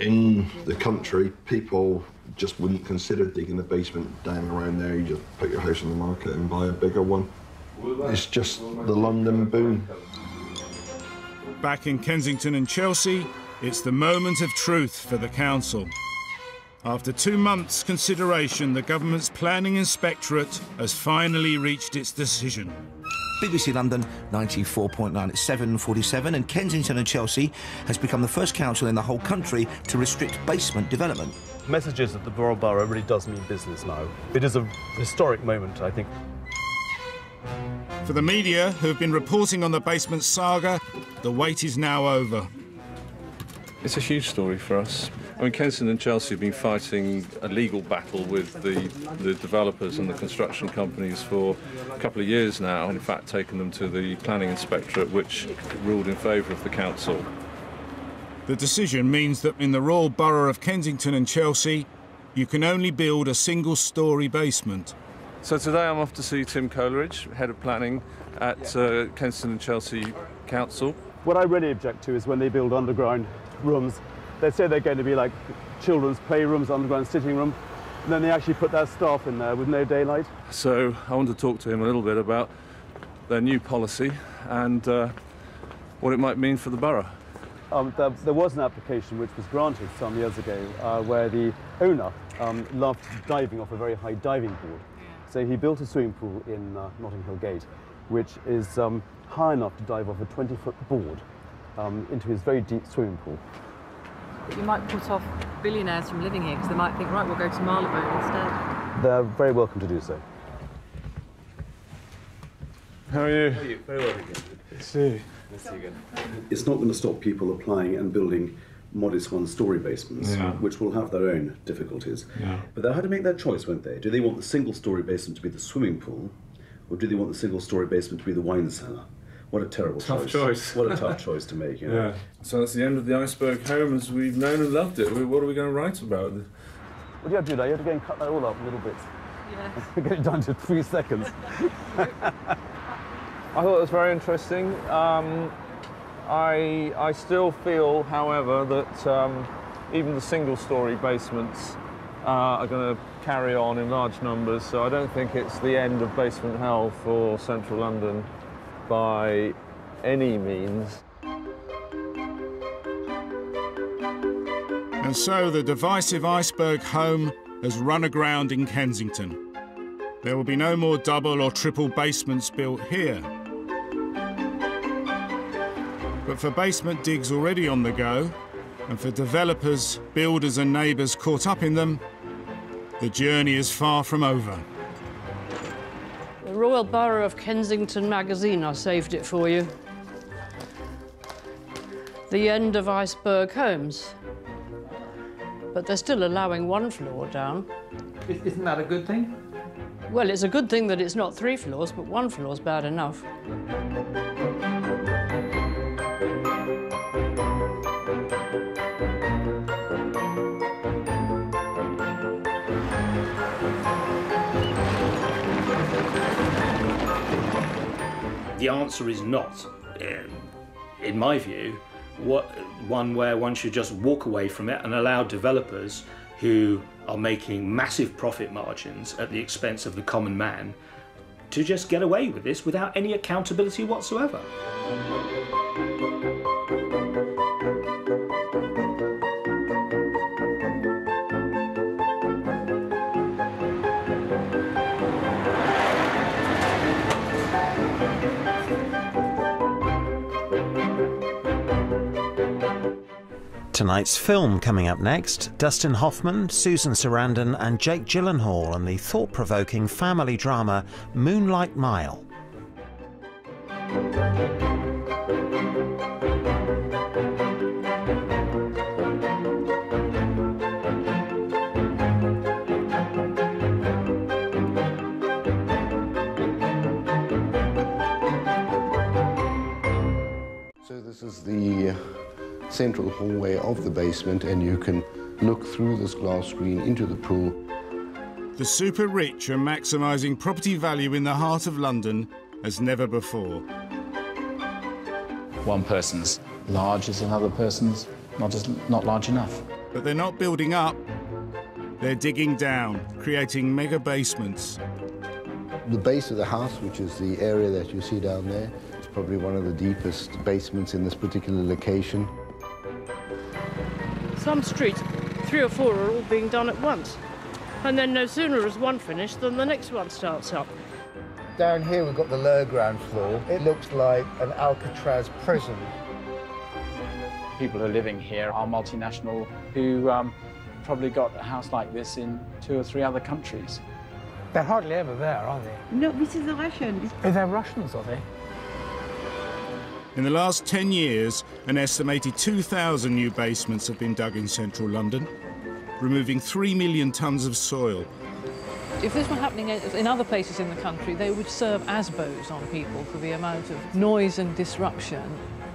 Speaker 29: In the country, people just wouldn't consider digging a basement down around there. You just put your house on the market and buy a bigger one. It's just the London boom.
Speaker 2: Back in Kensington and Chelsea, it's the moment of truth for the council. After two months' consideration, the government's planning inspectorate has finally reached its decision.
Speaker 23: BBC London 94.9 at 7.47 and Kensington and Chelsea has become the first council in the whole country to restrict basement development.
Speaker 17: Messages that the Royal Borough really does mean business now. It is a historic moment, I think.
Speaker 2: For the media who have been reporting on the basement saga, the wait is now over.
Speaker 31: It's a huge story for us. I mean, Kensington and Chelsea have been fighting a legal battle with the, the developers and the construction companies for a couple of years now. In fact, taken them to the planning inspectorate, which ruled in favour of the council.
Speaker 2: The decision means that in the Royal Borough of Kensington and Chelsea, you can only build a single story basement.
Speaker 31: So today I'm off to see Tim Coleridge, Head of Planning at uh, Kensington and Chelsea Council.
Speaker 17: What I really object to is when they build underground rooms. They say they're going to be like children's playrooms, underground sitting room, and then they actually put their staff in there with no daylight.
Speaker 31: So I want to talk to him a little bit about their new policy and uh, what it might mean for the borough.
Speaker 17: Um, there, there was an application which was granted some years ago uh, where the owner um, loved diving off a very high diving board. So he built a swimming pool in uh, Notting Hill Gate, which is um, high enough to dive off a 20 foot board um, into his very deep swimming pool.
Speaker 32: But you might put off billionaires from living here because they might think, right, we'll go to Marylebone instead.
Speaker 17: They're very welcome to do so.
Speaker 31: How are you?
Speaker 33: How are you? Very well, again.
Speaker 31: See.
Speaker 33: Nice to see you again. It's not going to stop people applying and building modest one-story basements,
Speaker 31: Yeah.
Speaker 33: which will have their own difficulties.
Speaker 31: Yeah.
Speaker 33: But they had to make their choice, won't they? Do they want the single-story basement to be the swimming pool, or do they want the single-story basement to be the wine cellar? What a terrible
Speaker 31: Tough
Speaker 33: choice.
Speaker 31: choice.
Speaker 33: What a tough choice to make. You know?
Speaker 31: Yeah. So that's the end of the iceberg home as we've known and loved it. What are we going to write about?
Speaker 17: What do you have to do now? You have to go and cut that all up a little bit.
Speaker 32: Yeah.
Speaker 17: Get it down to three seconds.
Speaker 31: I thought it was very interesting. Um, I, I still feel, however, that um, even the single-story basements uh, are going to carry on in large numbers. So I don't think it's the end of basement hell for central London by any means.
Speaker 2: And so the divisive iceberg home has run aground in Kensington. There will be no more double or triple basements built here. But for basement digs already on the go, and for developers, builders and neighbours caught up in them, the journey is far from over.
Speaker 8: Royal Borough of Kensington magazine, I saved it for you. The end of iceberg homes. But they're still allowing one floor down.
Speaker 12: Isn't that a good thing?
Speaker 8: Well, it's a good thing that it's not three floors, but one floor's bad enough.
Speaker 10: The answer is not, um, in my view, what, one where one should just walk away from it and allow developers who are making massive profit margins at the expense of the common man to just get away with this without any accountability whatsoever.
Speaker 34: Tonight's film coming up next Dustin Hoffman, Susan Sarandon, and Jake Gyllenhaal on the thought provoking family drama Moonlight Mile.
Speaker 1: So this is the central hallway of the basement and you can look through this glass screen into the pool.
Speaker 2: The super rich are maximising property value in the heart of London as never before.
Speaker 35: One person's large is another person's not as not large enough.
Speaker 2: But they're not building up, they're digging down, creating mega basements.
Speaker 1: The base of the house, which is the area that you see down there, is probably one of the deepest basements in this particular location.
Speaker 8: Some streets, three or four are all being done at once. And then no sooner is one finished than the next one starts up.
Speaker 5: Down here we've got the lower ground floor. It looks like an Alcatraz prison.
Speaker 12: People who are living here are multinational who um, probably got a house like this in two or three other countries.
Speaker 6: They're hardly ever there, are they?
Speaker 12: No, this is the Russian.
Speaker 6: Are they Russians, are they?
Speaker 2: In the last 10 years, an estimated 2,000 new basements have been dug in central London, removing 3 million tonnes of soil.
Speaker 36: If this were happening in other places in the country, they would serve ASBOs on people for the amount of noise and disruption.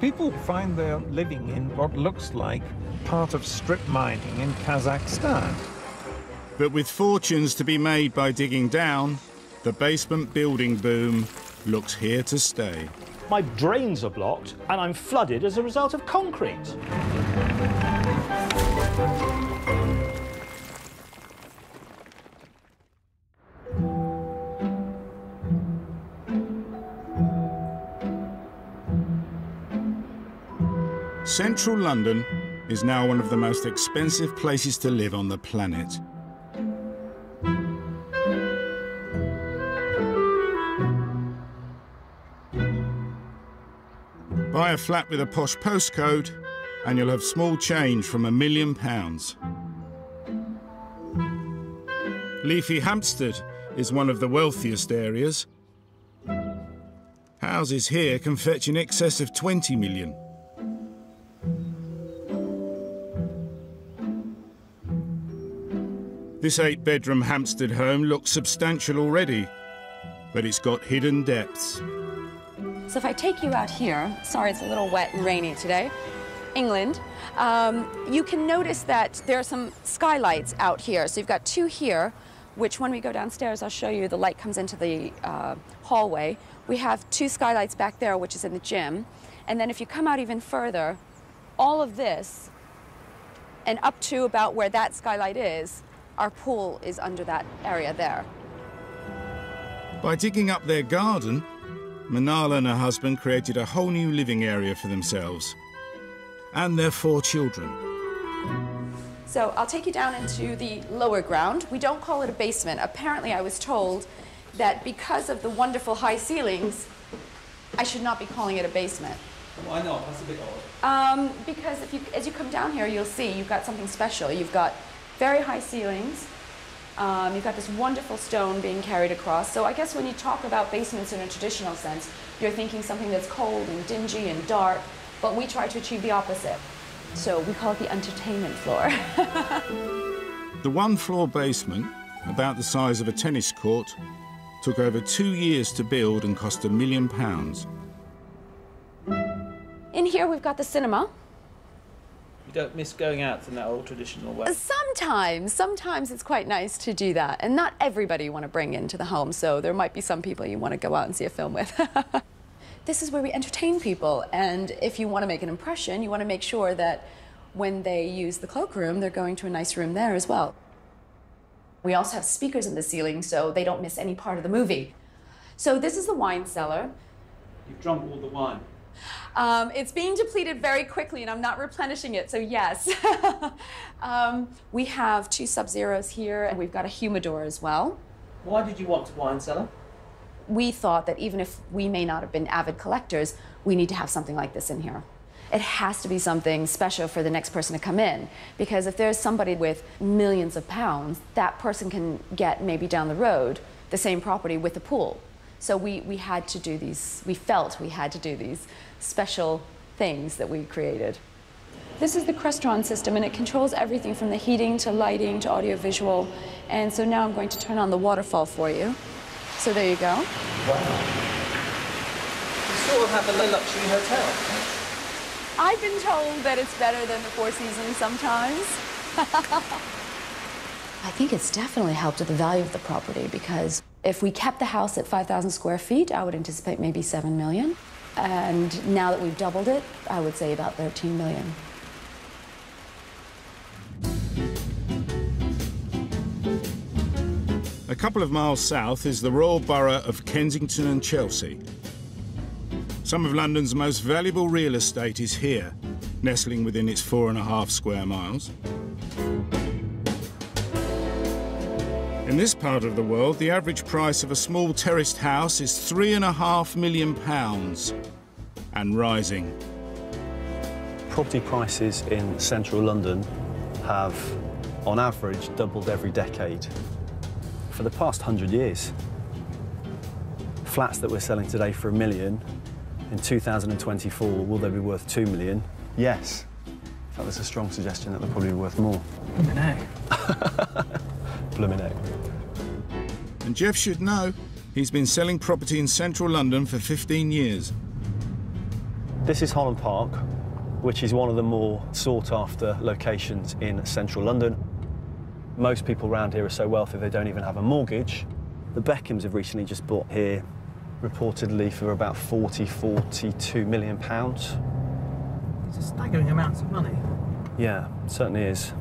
Speaker 37: People find they're living in what looks like part of strip mining in Kazakhstan.
Speaker 2: But with fortunes to be made by digging down, the basement building boom looks here to stay.
Speaker 10: My drains are blocked and I'm flooded as a result of concrete.
Speaker 2: Central London is now one of the most expensive places to live on the planet. Buy a flat with a posh postcode and you'll have small change from a million pounds. Leafy Hampstead is one of the wealthiest areas. Houses here can fetch in excess of 20 million. This eight bedroom Hampstead home looks substantial already, but it's got hidden depths.
Speaker 11: So if I take you out here, sorry it's a little wet and rainy today, England, um, you can notice that there are some skylights out here. So you've got two here, which when we go downstairs, I'll show you, the light comes into the uh, hallway. We have two skylights back there, which is in the gym. And then if you come out even further, all of this, and up to about where that skylight is, our pool is under that area there.
Speaker 2: By digging up their garden, Manala and her husband created a whole new living area for themselves and their four children.
Speaker 11: So I'll take you down into the lower ground. We don't call it a basement. Apparently, I was told that because of the wonderful high ceilings, I should not be calling it a basement.
Speaker 12: Why not? That's a bit odd.
Speaker 11: Um, because if you, as you come down here, you'll see you've got something special. You've got very high ceilings. Um, you've got this wonderful stone being carried across. So I guess when you talk about basements in a traditional sense, you're thinking something that's cold and dingy and dark, but we try to achieve the opposite. So we call it the entertainment floor.
Speaker 2: The one floor basement, about the size of a tennis court, took over two years to build and cost a million pounds.
Speaker 11: in here, we've got the cinema.
Speaker 12: You don't miss going out in that old traditional way.
Speaker 11: Sometimes, sometimes it's quite nice to do that. And not everybody you want to bring into the home, so there might be some people you want to go out and see a film with. this is where we entertain people, and if you want to make an impression, you want to make sure that when they use the cloakroom, they're going to a nice room there as well. We also have speakers in the ceiling, so they don't miss any part of the movie. So this is the wine cellar.
Speaker 12: You've drunk all the wine.
Speaker 11: Um, it's being depleted very quickly, and I'm not replenishing it, so yes. um, we have two Sub-Zeros here, and we've got a humidor as well.
Speaker 12: Why did you want a wine cellar?
Speaker 11: We thought that even if we may not have been avid collectors, we need to have something like this in here. It has to be something special for the next person to come in, because if there's somebody with millions of pounds, that person can get maybe down the road the same property with a pool. So we, we had to do these, we felt we had to do these special things that we created. This is the Crestron system, and it controls everything from the heating to lighting to audiovisual. And so now I'm going to turn on the waterfall for you. So there you go.
Speaker 12: You sort of have a luxury hotel.
Speaker 11: I've been told that it's better than the Four Seasons sometimes. I think it's definitely helped with the value of the property because if we kept the house at 5,000 square feet, I would anticipate maybe 7 million. And now that we've doubled it, I would say about 13 million.
Speaker 2: A couple of miles south is the Royal Borough of Kensington and Chelsea. Some of London's most valuable real estate is here, nestling within its four and a half square miles. In this part of the world, the average price of a small terraced house is three and a half million pounds and rising.
Speaker 13: Property prices in central London have, on average, doubled every decade for the past 100 years. Flats that we're selling today for a million, in 2024, will they be worth 2 million? Yes. In fact, there's a strong suggestion that they'll probably be worth more.
Speaker 12: Blooming heck.
Speaker 13: Blooming heck.
Speaker 2: And Jeff should know he's been selling property in central London for 15 years.
Speaker 13: This is Holland Park, which is one of the more sought-after locations in central London. Most people around here are so wealthy they don't even have a mortgage. The Beckhams have recently just bought here, reportedly for about 40, 42 million pounds.
Speaker 12: It's a staggering amount of money.
Speaker 13: Yeah, certainly is.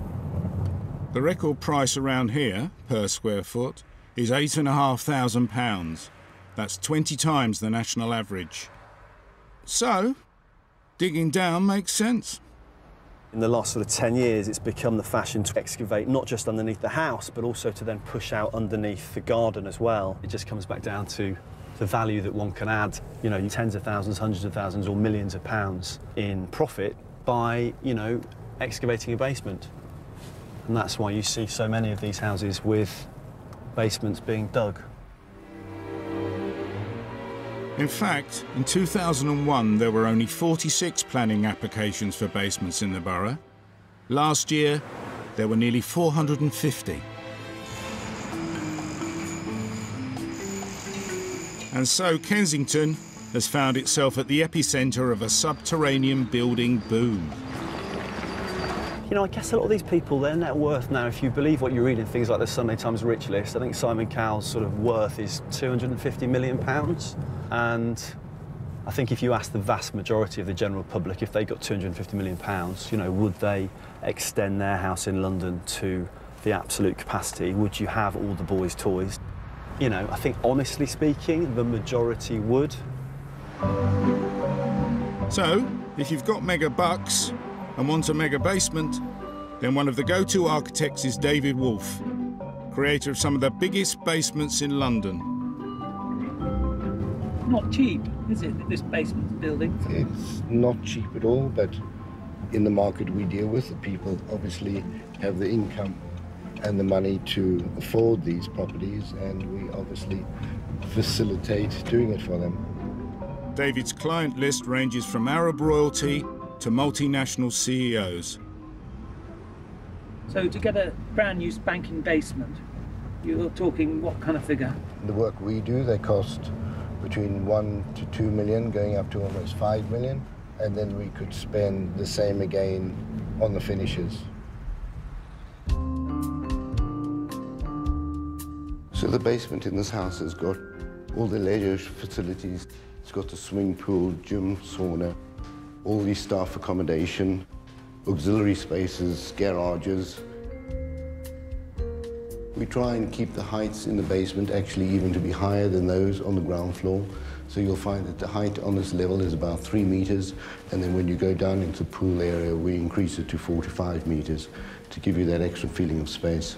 Speaker 2: The record price around here, per square foot, is £8,500. That's 20 times the national average. So, Digging down makes sense.
Speaker 13: In the last sort of 10 years, it's become the fashion to excavate not just underneath the house, but also to then push out underneath the garden as well. It just comes back down to the value that one can add, you know, tens of thousands, hundreds of thousands, or millions of pounds in profit by, you know, excavating a basement. And that's why you see so many of these houses with basements being dug.
Speaker 2: In fact, in 2001 there were only 46 planning applications for basements in the borough. Last year, there were nearly 450. And so Kensington has found itself at the epicentre of a subterranean building boom.
Speaker 13: You know, I guess a lot of these people, their net worth now, if you believe what you read in things like the Sunday Times Rich List, I think Simon Cowell's sort of worth is 250 million pounds. And I think if you ask the vast majority of the general public if they got 250 million pounds, you know, would they extend their house in London to the absolute capacity? Would you have all the boys' toys? You know, I think honestly speaking, the majority would.
Speaker 2: So, if you've got mega bucks and want a mega basement, then one of the go-to architects is David Wolfe, creator of some of the biggest basements in London.
Speaker 12: Not cheap, is it, this basement building?
Speaker 1: It's not cheap at all, but in the market we deal with, the people obviously have the income and the money to afford these properties, and we obviously facilitate doing it for them.
Speaker 2: David's client list ranges from Arab royalty to multinational CEOs.
Speaker 12: So to get a brand new spanking basement, you're talking what kind of figure?
Speaker 1: The work we do, they cost between one to two million, going up to almost five million, and then we could spend the same again on the finishes. So the basement in this house has got all the leisure facilities. It's got a swimming pool, gym, sauna, all the staff accommodation, auxiliary spaces, garages. We try and keep the heights in the basement actually even to be higher than those on the ground floor. So you'll find that the height on this level is about three meters, and then when you go down into the pool area, we increase it to four to five meters to give you that extra feeling of space.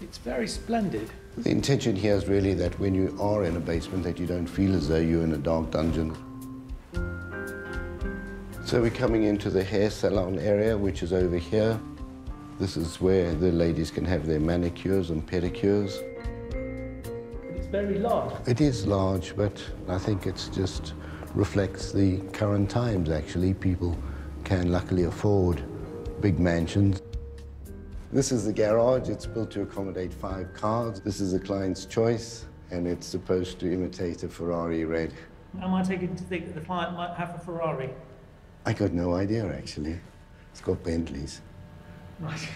Speaker 12: It's very splendid.
Speaker 1: The intention here is really that when you are in a basement that you don't feel as though you're in a dark dungeon. So we're coming into the hair salon area, which is over here. This is where the ladies can have their manicures and pedicures.
Speaker 12: It's very large.
Speaker 1: It is large, but I think it just reflects the current times, actually. People can luckily afford big mansions. This is the garage. It's built to accommodate five cars. This is the client's choice, and it's supposed to imitate a Ferrari red.
Speaker 12: Am I taking to think that the client might have a Ferrari?
Speaker 1: I got no idea, actually. It's got Bentleys.
Speaker 12: Right.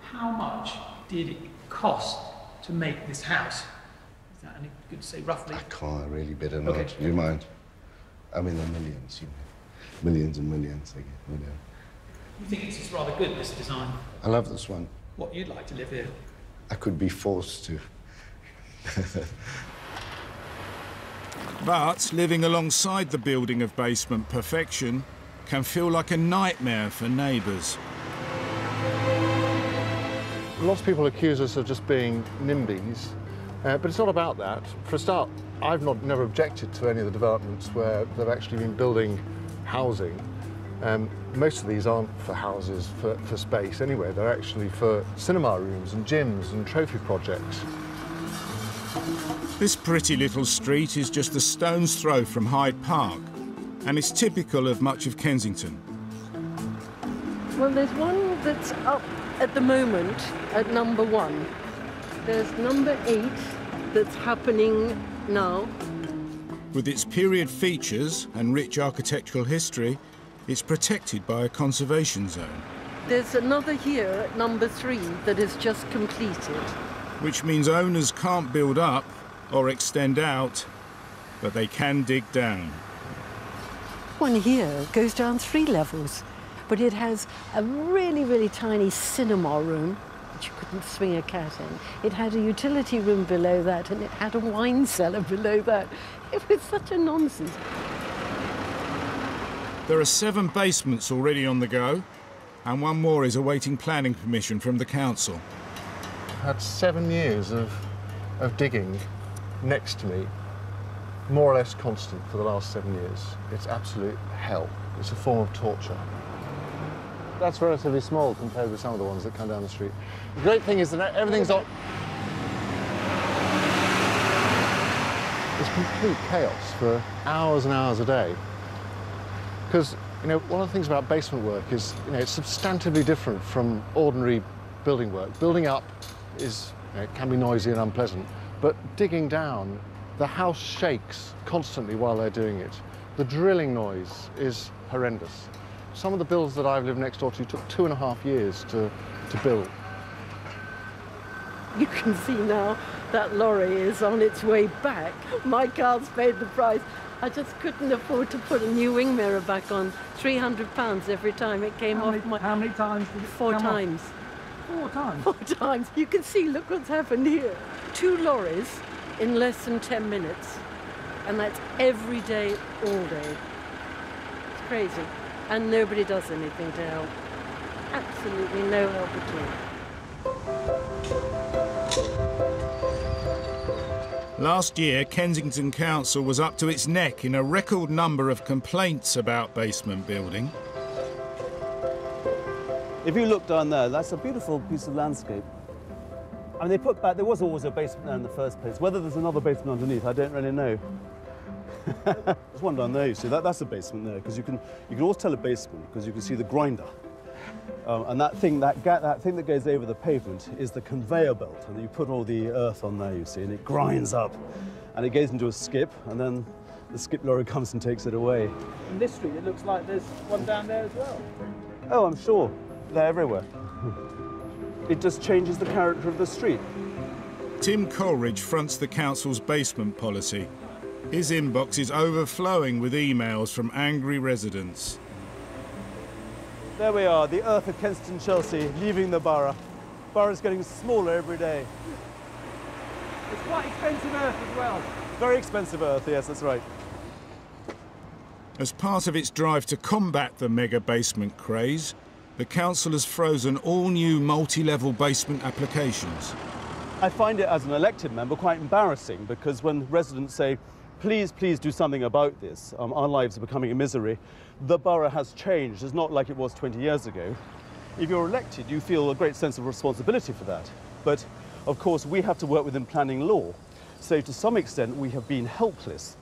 Speaker 12: How much did it cost to make this house? Is that any good to say roughly?
Speaker 1: I can't really better not.
Speaker 12: Okay.
Speaker 1: Do you mind? I mean, the millions, you know. Millions and millions, I get, you know.
Speaker 12: You think this is rather good, this design?
Speaker 1: I love this one.
Speaker 12: What, you'd like to live here?
Speaker 1: I could be forced to.
Speaker 2: But living alongside the building of basement perfection can feel like a nightmare for neighbours.
Speaker 15: Lots of people accuse us of just being NIMBYs, uh, but it's not about that. For a start, I've not, never objected to any of the developments where they've actually been building housing. Um, most of these aren't for houses, for, for space anyway. They're actually for cinema rooms and gyms and trophy projects.
Speaker 2: This pretty little street is just a stone's throw from Hyde Park, and it's typical of much of Kensington.
Speaker 7: Well, there's one that's up at the moment at number one. There's number eight that's happening now.
Speaker 2: With its period features and rich architectural history, it's protected by a conservation zone,
Speaker 7: There's another here at number three that is just completed.
Speaker 2: Which means owners can't build up or extend out, but they can dig down.
Speaker 7: One here goes down three levels, but it has a really, really tiny cinema room which you couldn't swing a cat in. It had a utility room below that, and it had a wine cellar below that. It was such a nonsense.
Speaker 2: There are seven basements already on the go, and one more is awaiting planning permission from the council.
Speaker 15: Had seven years of, of digging next to me, more or less constant for the last seven years. It's absolute hell. It's a form of torture. That's relatively small compared with some of the ones that come down the street. The great thing is that everything's on. It's complete chaos for hours and hours a day. Because, you know, one of the things about basement work is, you know, it's substantively different from ordinary building work. Building up is, it can be noisy and unpleasant, but digging down, the house shakes constantly while they're doing it. The drilling noise is horrendous. Some of the builds that I've lived next door to took two and a half years to, to build.
Speaker 7: You can see now that lorry is on its way back. My car's paid the price. I just couldn't afford to put a new wing mirror back on. £300 every time it came
Speaker 12: How
Speaker 7: off
Speaker 12: many-
Speaker 7: my...
Speaker 12: how many times did it
Speaker 7: Four
Speaker 12: come off?
Speaker 7: Times.
Speaker 12: Four times?
Speaker 7: Four times. You can see, look what's happened here. Two lorries in less than 10 minutes. And that's every day, all day. It's crazy. And nobody does anything to help. Absolutely no help at all.
Speaker 2: Last year, Kensington Council was up to its neck in a record number of complaints about basement building.
Speaker 17: If you look down there, that's a beautiful piece of landscape. I mean, they put back, there was always a basement there in the first place. Whether there's another basement underneath, I don't really know. There's one down there, you see, that, that's a basement there, because you can, you can always tell a basement, because you can see the grinder. Um, and that thing, that, that thing that goes over the pavement is the conveyor belt, and you put all the earth on there, you see, and it grinds up, and it goes into a skip, and then the skip lorry comes and takes it away.
Speaker 12: In this street, it looks like there's one down there as well.
Speaker 17: Oh, I'm sure. They're everywhere. It just changes the character of the street.
Speaker 2: Tim Coleridge fronts the council's basement policy. His inbox is overflowing with emails from angry residents.
Speaker 17: There we are, the earth of Kensington Chelsea leaving the borough. Borough's getting smaller every day.
Speaker 12: It's quite expensive earth as well.
Speaker 17: Very expensive earth, yes, that's right.
Speaker 2: As part of its drive to combat the mega basement craze, the council has frozen all new multi-level basement applications.
Speaker 17: I find it as an elected member quite embarrassing because when residents say, please, please do something about this, um, our lives are becoming a misery, the borough has changed. It's not like it was 20 years ago. If you're elected, you feel a great sense of responsibility for that. But of course, we have to work within planning law. So to some extent, we have been helpless.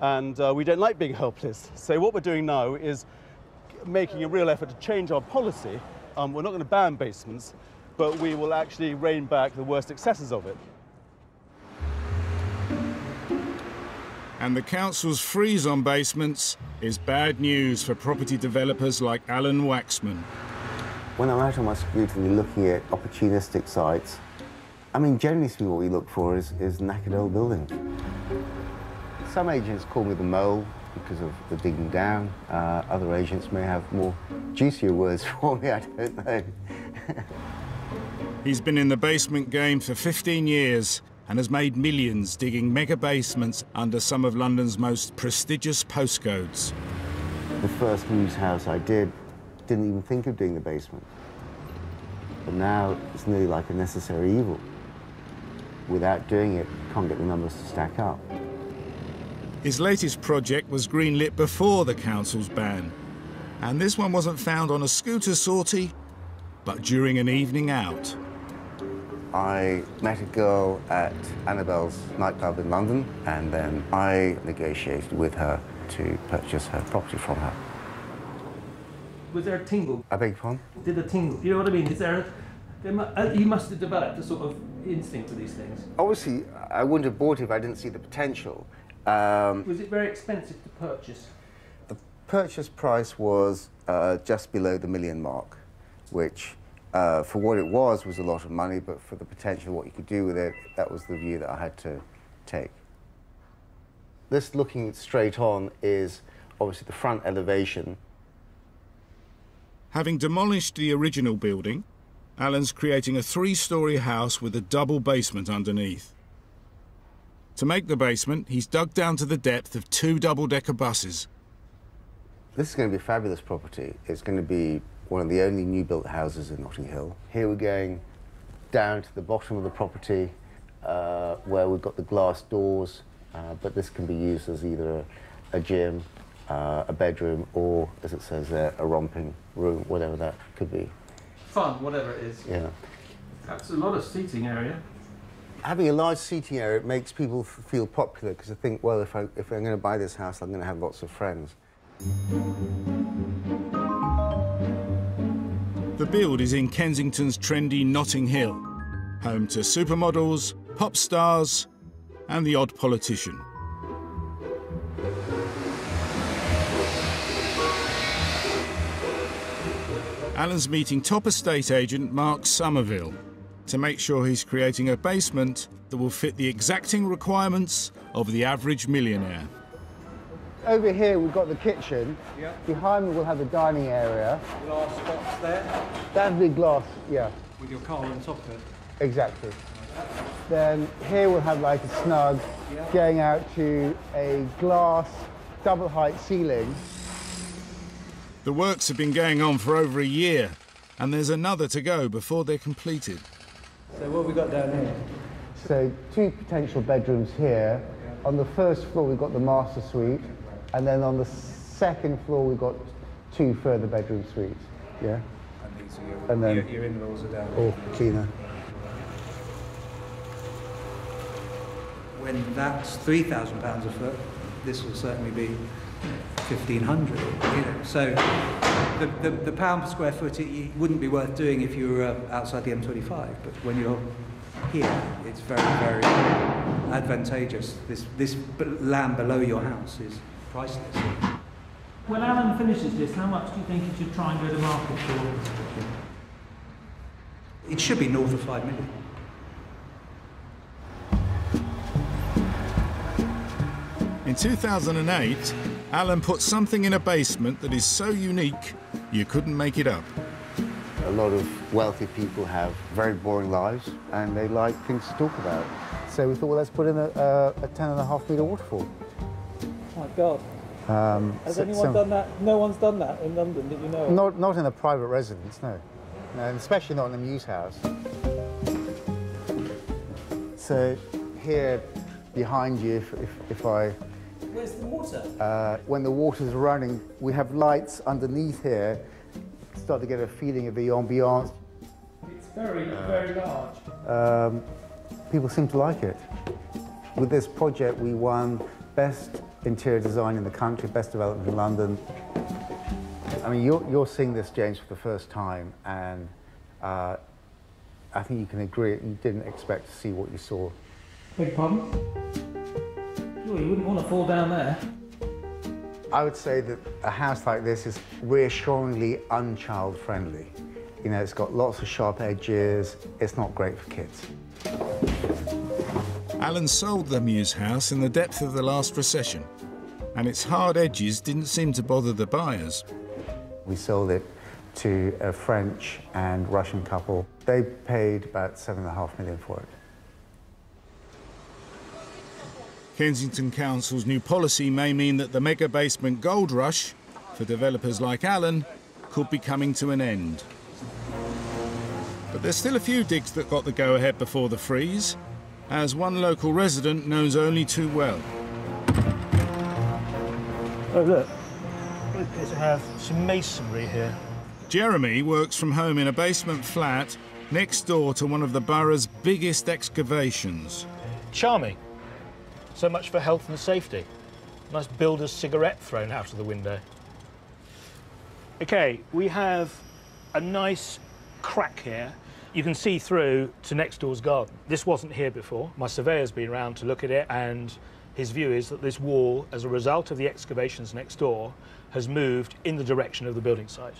Speaker 17: And uh, we don't like being helpless. So what we're doing now is making a real effort to change our policy. Um, we're not going to ban basements, but we will actually rein back the worst excesses of it.
Speaker 2: And the council's freeze on basements is bad news for property developers like Alan Waxman.
Speaker 5: When I'm out on my scooter looking at opportunistic sites, I mean, generally speaking, what we look for is, is knackered old buildings. Some agents call me the mole because of the digging down. Uh, other agents may have more juicier words for me, I don't know.
Speaker 2: He's been in the basement game for 15 years and has made millions digging mega basements under some of London's most prestigious postcodes.
Speaker 5: The first Mews house I did, didn't even think of doing the basement. But now it's nearly like a necessary evil. Without doing it, you can't get the numbers to stack up.
Speaker 2: His latest project was greenlit before the council's ban. And this one wasn't found on a scooter sortie, but during an evening out.
Speaker 5: I met a girl at Annabel's nightclub in London, and then I negotiated with her to purchase her property from her.
Speaker 12: Was there a tingle?
Speaker 5: I beg your pardon?
Speaker 12: Did a tingle? You know what I mean? Is there? there mu- uh, you must have developed a sort of instinct for these things.
Speaker 5: Obviously, I wouldn't have bought it if I didn't see the potential. Um,
Speaker 12: Was it very expensive to purchase?
Speaker 5: the purchase price was uh, just below the million mark, which, uh, for what it was, was a lot of money, but for the potential, what you could do with it, that was the view that I had to take. This looking straight on is obviously the front elevation.
Speaker 2: Having demolished the original building, Alan's creating a three-storey house with a double basement underneath. To make the basement, he's dug down to the depth of two double-decker buses.
Speaker 5: This is going to be a fabulous property. It's going to be one of the only new built houses in Notting Hill. Here we're going down to the bottom of the property uh, where we've got the glass doors, uh, but this can be used as either a, a gym, uh, a bedroom, or, as it says there, a romping room, whatever that could be.
Speaker 38: Fun, whatever it is.
Speaker 5: Yeah.
Speaker 38: That's a lot of seating area.
Speaker 5: Having a large seating area it makes people feel popular because they think, well, if, I, if I'm going to buy this house, I'm going to have lots of friends.
Speaker 2: The build is in Kensington's trendy Notting Hill, home to supermodels, pop stars, and the odd politician. Alan's meeting top estate agent Mark Somerville to make sure he's creating a basement that will fit the exacting requirements of the average millionaire.
Speaker 5: Over here, we've got the kitchen.
Speaker 38: Yeah.
Speaker 5: Behind me, we'll have the dining area.
Speaker 38: Glass spots there
Speaker 5: That'd be glass, yeah,
Speaker 38: with your car on top of it.
Speaker 5: exactly. Then here we'll have like a snug
Speaker 38: Yeah.
Speaker 5: going out to a glass double height ceiling.
Speaker 2: The works have been going on for over a year, and there's another to go before they're completed.
Speaker 38: So what have we got down here?
Speaker 5: So two potential bedrooms here. On the first floor, we've got the master suite, and then on the second floor, we've got two further bedroom suites. Yeah.
Speaker 38: And these are your,
Speaker 5: And then-
Speaker 38: your, your in-laws are down oh,
Speaker 5: All cleaner.
Speaker 39: when that's three thousand pounds a foot, this will certainly be fifteen hundred. You know, so the, the, the pound per square foot it, it wouldn't be worth doing if you were uh, outside the M25. But when you're here, it's very very advantageous. This this land below your house is priceless.
Speaker 38: When Alan finishes this, how much do you think he should try and go to market for?
Speaker 39: It should be north of five million.
Speaker 2: In 2008, Alan put something in a basement that is so unique you couldn't make it up.
Speaker 5: A lot of wealthy people have very boring lives, and they like things to talk about. So we thought, well, let's put in a, a, a ten and a half meter waterfall.
Speaker 38: Oh, My God.
Speaker 5: Um,
Speaker 38: Has
Speaker 5: so-
Speaker 38: anyone
Speaker 5: so-
Speaker 38: done that? No one's done that in London that you know of?
Speaker 5: Not, not in a private residence, no. no. And especially not in a mews house. So here behind you, if, if, if I,
Speaker 38: Where's the water?
Speaker 5: uh, when the water's running, we have lights underneath here, start to get a feeling of the ambiance.
Speaker 38: It's very, very large.
Speaker 5: Um, people seem to like it. With this project, we won Best Interior Design in the country, Best Development in London. I mean, you're, you're seeing this, James, for the first time, and uh, I think you can agree you didn't expect to see what you saw.
Speaker 38: Big pardon? Well, you wouldn't want to fall down there.
Speaker 5: I would say that a house like this is reassuringly unchild friendly. You know, it's got lots of sharp edges. It's not great for kids.
Speaker 2: Alan sold the Mews house in the depth of the last recession, and its hard edges didn't seem to bother the buyers.
Speaker 5: We sold it to a French and Russian couple. They paid about seven and a half million for it.
Speaker 2: Kensington Council's new policy may mean that the mega basement gold rush for developers like Alan could be coming to an end. But there's still a few digs that got the go ahead before the freeze, as one local resident knows only too well.
Speaker 10: Oh, look. We appear to have some masonry here.
Speaker 2: Jeremy works from home in a basement flat next door to one of the borough's biggest excavations.
Speaker 10: Charming. So much for health and safety. Nice builder's cigarette thrown out of the window. Okay, we have a nice crack here. You can see through to next door's garden. This wasn't here before. My surveyor's been around to look at it, and his view is that this wall, as a result of the excavations next door, has moved in the direction of the building site.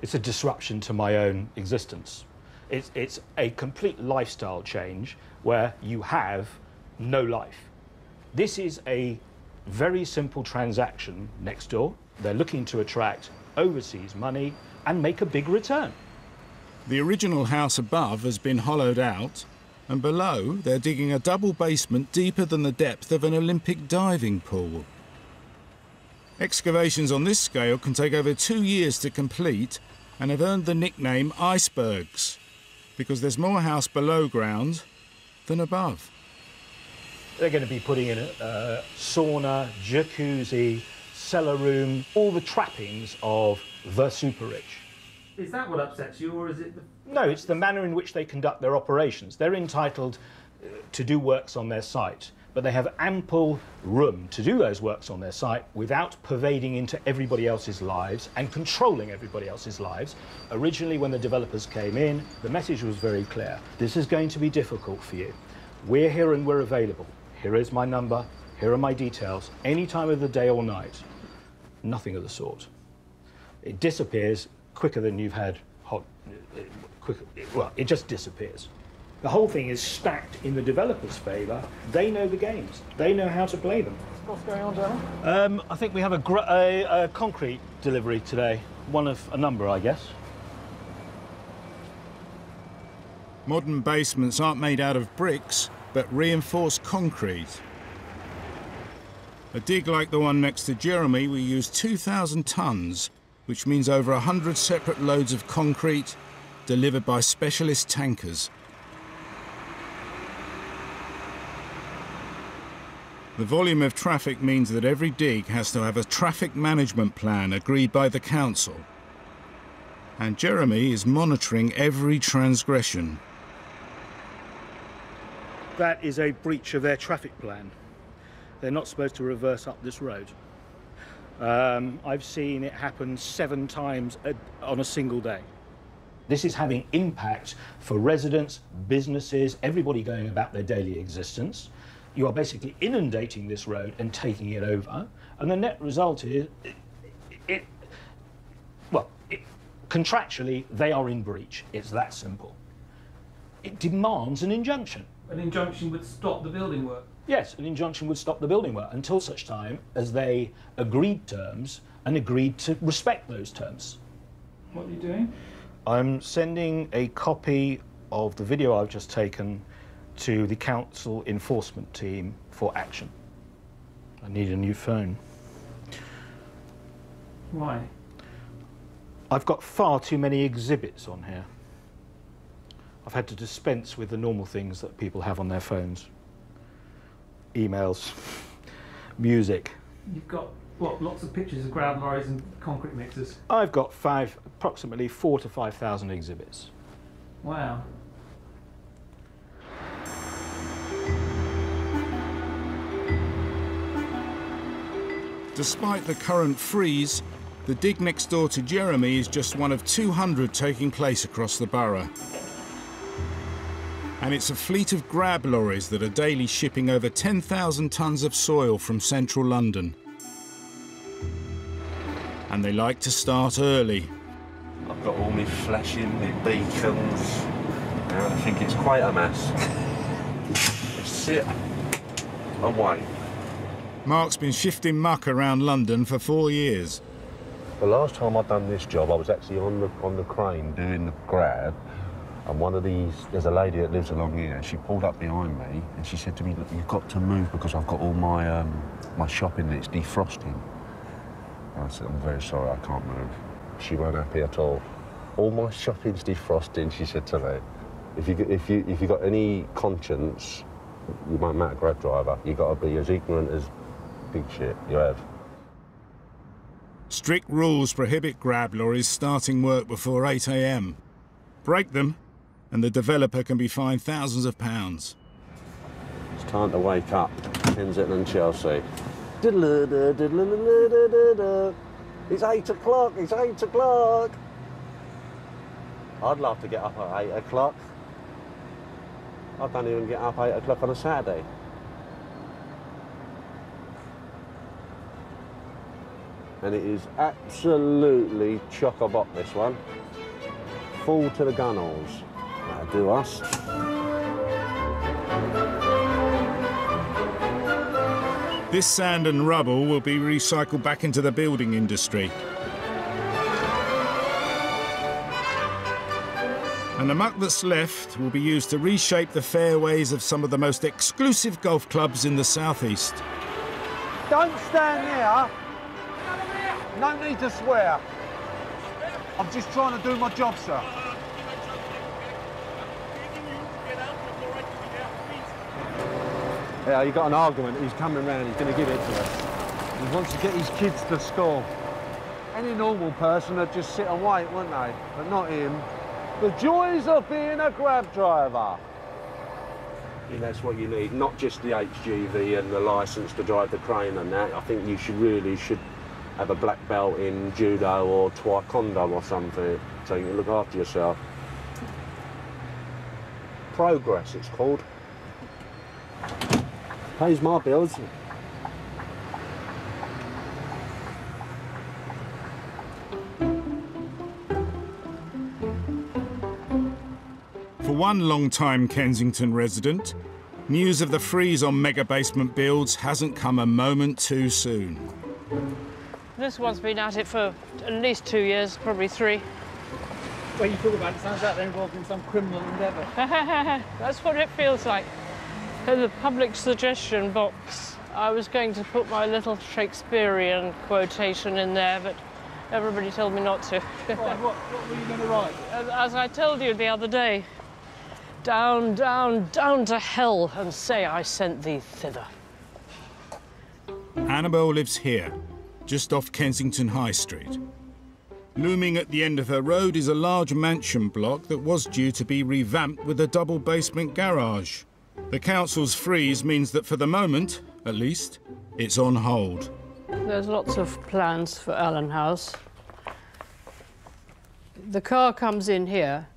Speaker 10: It's a disruption to my own existence. It's, it's a complete lifestyle change where you have no life. This is a very simple transaction next door. They're looking to attract overseas money and make a big return.
Speaker 2: The original house above has been hollowed out, and below they're digging a double basement deeper than the depth of an Olympic diving pool. Excavations on this scale can take over two years to complete and have earned the nickname icebergs because there's more house below ground than above.
Speaker 10: They're going to be putting in a uh, sauna, jacuzzi, cellar room, all the trappings of the super rich.
Speaker 38: Is that what upsets you, or is it the
Speaker 10: No, it's the manner in which they conduct their operations. They're entitled uh, to do works on their site, but they have ample room to do those works on their site without pervading into everybody else's lives and controlling everybody else's lives. Originally, when the developers came in, the message was very clear. This is going to be difficult for you. We're here and we're available. Here is my number. Here are my details. Any time of the day or night. Nothing of the sort. It disappears quicker than you've had hot. Quicker, well, it just disappears. The whole thing is stacked in the developer's favour. They know the games. They know how to play them.
Speaker 38: What's going on, Darren?
Speaker 10: Um, I think we have a, gr- a, a concrete delivery today. One of a number, I guess.
Speaker 2: Modern basements aren't made out of bricks, but reinforced concrete. A dig like the one next to Jeremy will use 2,000 tonnes, which means over 100 separate loads of concrete delivered by specialist tankers. The volume of traffic means that every dig has to have a traffic management plan agreed by the council. And Jeremy is monitoring every transgression.
Speaker 10: That is a breach of their traffic plan. They're not supposed to reverse up this road. Um, I've seen it happen seven times a, on a single day. This is having impact for residents, businesses, everybody going about their daily existence. You are basically inundating this road and taking it over, and the net result is, it, it well, it, contractually they are in breach. It's that simple. It demands an injunction.
Speaker 38: An injunction would stop the building work.
Speaker 10: Yes, an injunction would stop the building work until such time as they agreed terms and agreed to respect those terms.
Speaker 38: What are you doing?
Speaker 10: I'm sending a copy of the video I've just taken to the council enforcement team for action. I need a new phone.
Speaker 38: Why?
Speaker 10: I've got far too many exhibits on here. I've had to dispense with the normal things that people have on their phones emails, music.
Speaker 38: You've got what? Lots of pictures of grab lorries and concrete mixers.
Speaker 10: I've got five, approximately four to five thousand exhibits.
Speaker 38: Wow.
Speaker 2: Despite the current freeze, the dig next door to Jeremy is just one of 200 taking place across the borough. And it's a fleet of grab lorries that are daily shipping over 10,000 tonnes of soil from central London. And they like to start early.
Speaker 20: I've got all my flashing, my beacons. I think it's quite a mess. Sit and wait.
Speaker 2: Mark's been shifting muck around London for four years.
Speaker 20: The last time I'd done this job, I was actually on the on the crane doing the grab, and one of these, there's a lady that lives along here. and She pulled up behind me and she said to me, "Look, you've got to move because I've got all my um, my shopping that's defrosting." And I said, "I'm very sorry, I can't move." She weren't happy at all. All my shopping's defrosting. She said to me, "If you if you if you got any conscience, you might make a grab driver. You've got to be as ignorant as big shit you have."
Speaker 2: Strict rules prohibit grab lorries starting work before 8 a.m. Break them, and the developer can be fined thousands of pounds.
Speaker 20: It's time to wake up, Kensington and Chelsea. It's eight o'clock, it's eight o'clock. I'd love to get up at eight o'clock. I don't even get up eight o'clock on a Saturday. And it is absolutely chock-a-block, this one. Full to the gunnels. That'll do us.
Speaker 2: This sand and rubble will be recycled back into the building industry. And the muck that's left will be used to reshape the fairways of some of the most exclusive golf clubs in the southeast.
Speaker 13: Don't stand there.
Speaker 20: No need to swear. I'm just trying to do my job, sir. Yeah, you got an argument. He's coming round. He's going to give it to us. He wants to get his kids to school. Any normal person would just sit and wait, wouldn't they? But not him. The joys of being a grab driver. And that's what you need, not just the HGV and the licence to drive the crane and that. I think you should really should have a black belt in judo or taekwondo or something, so you can look after yourself. Progress, it's called. Pays my bills.
Speaker 2: For one long-time Kensington resident, news of the freeze on mega basement builds hasn't come a moment too soon.
Speaker 8: This one's been at it for at least two years, probably three.
Speaker 12: When you talk about it, it sounds like they're involved in some criminal endeavour.
Speaker 8: That's what it feels like. In the public suggestion box, I was going to put my little Shakespearean quotation in there, but everybody told me not to.
Speaker 12: Right, what, what were you going to write?
Speaker 8: As- As I told you the other day, down, down, down to hell, and say I sent thee thither.
Speaker 2: Annabel lives here, just off Kensington High Street. Looming at the end of her road is a large mansion block that was due to be revamped with a double basement garage. The council's freeze means that for the moment, at least, it's on hold.
Speaker 8: There's lots of plans for Allen House. The car comes in here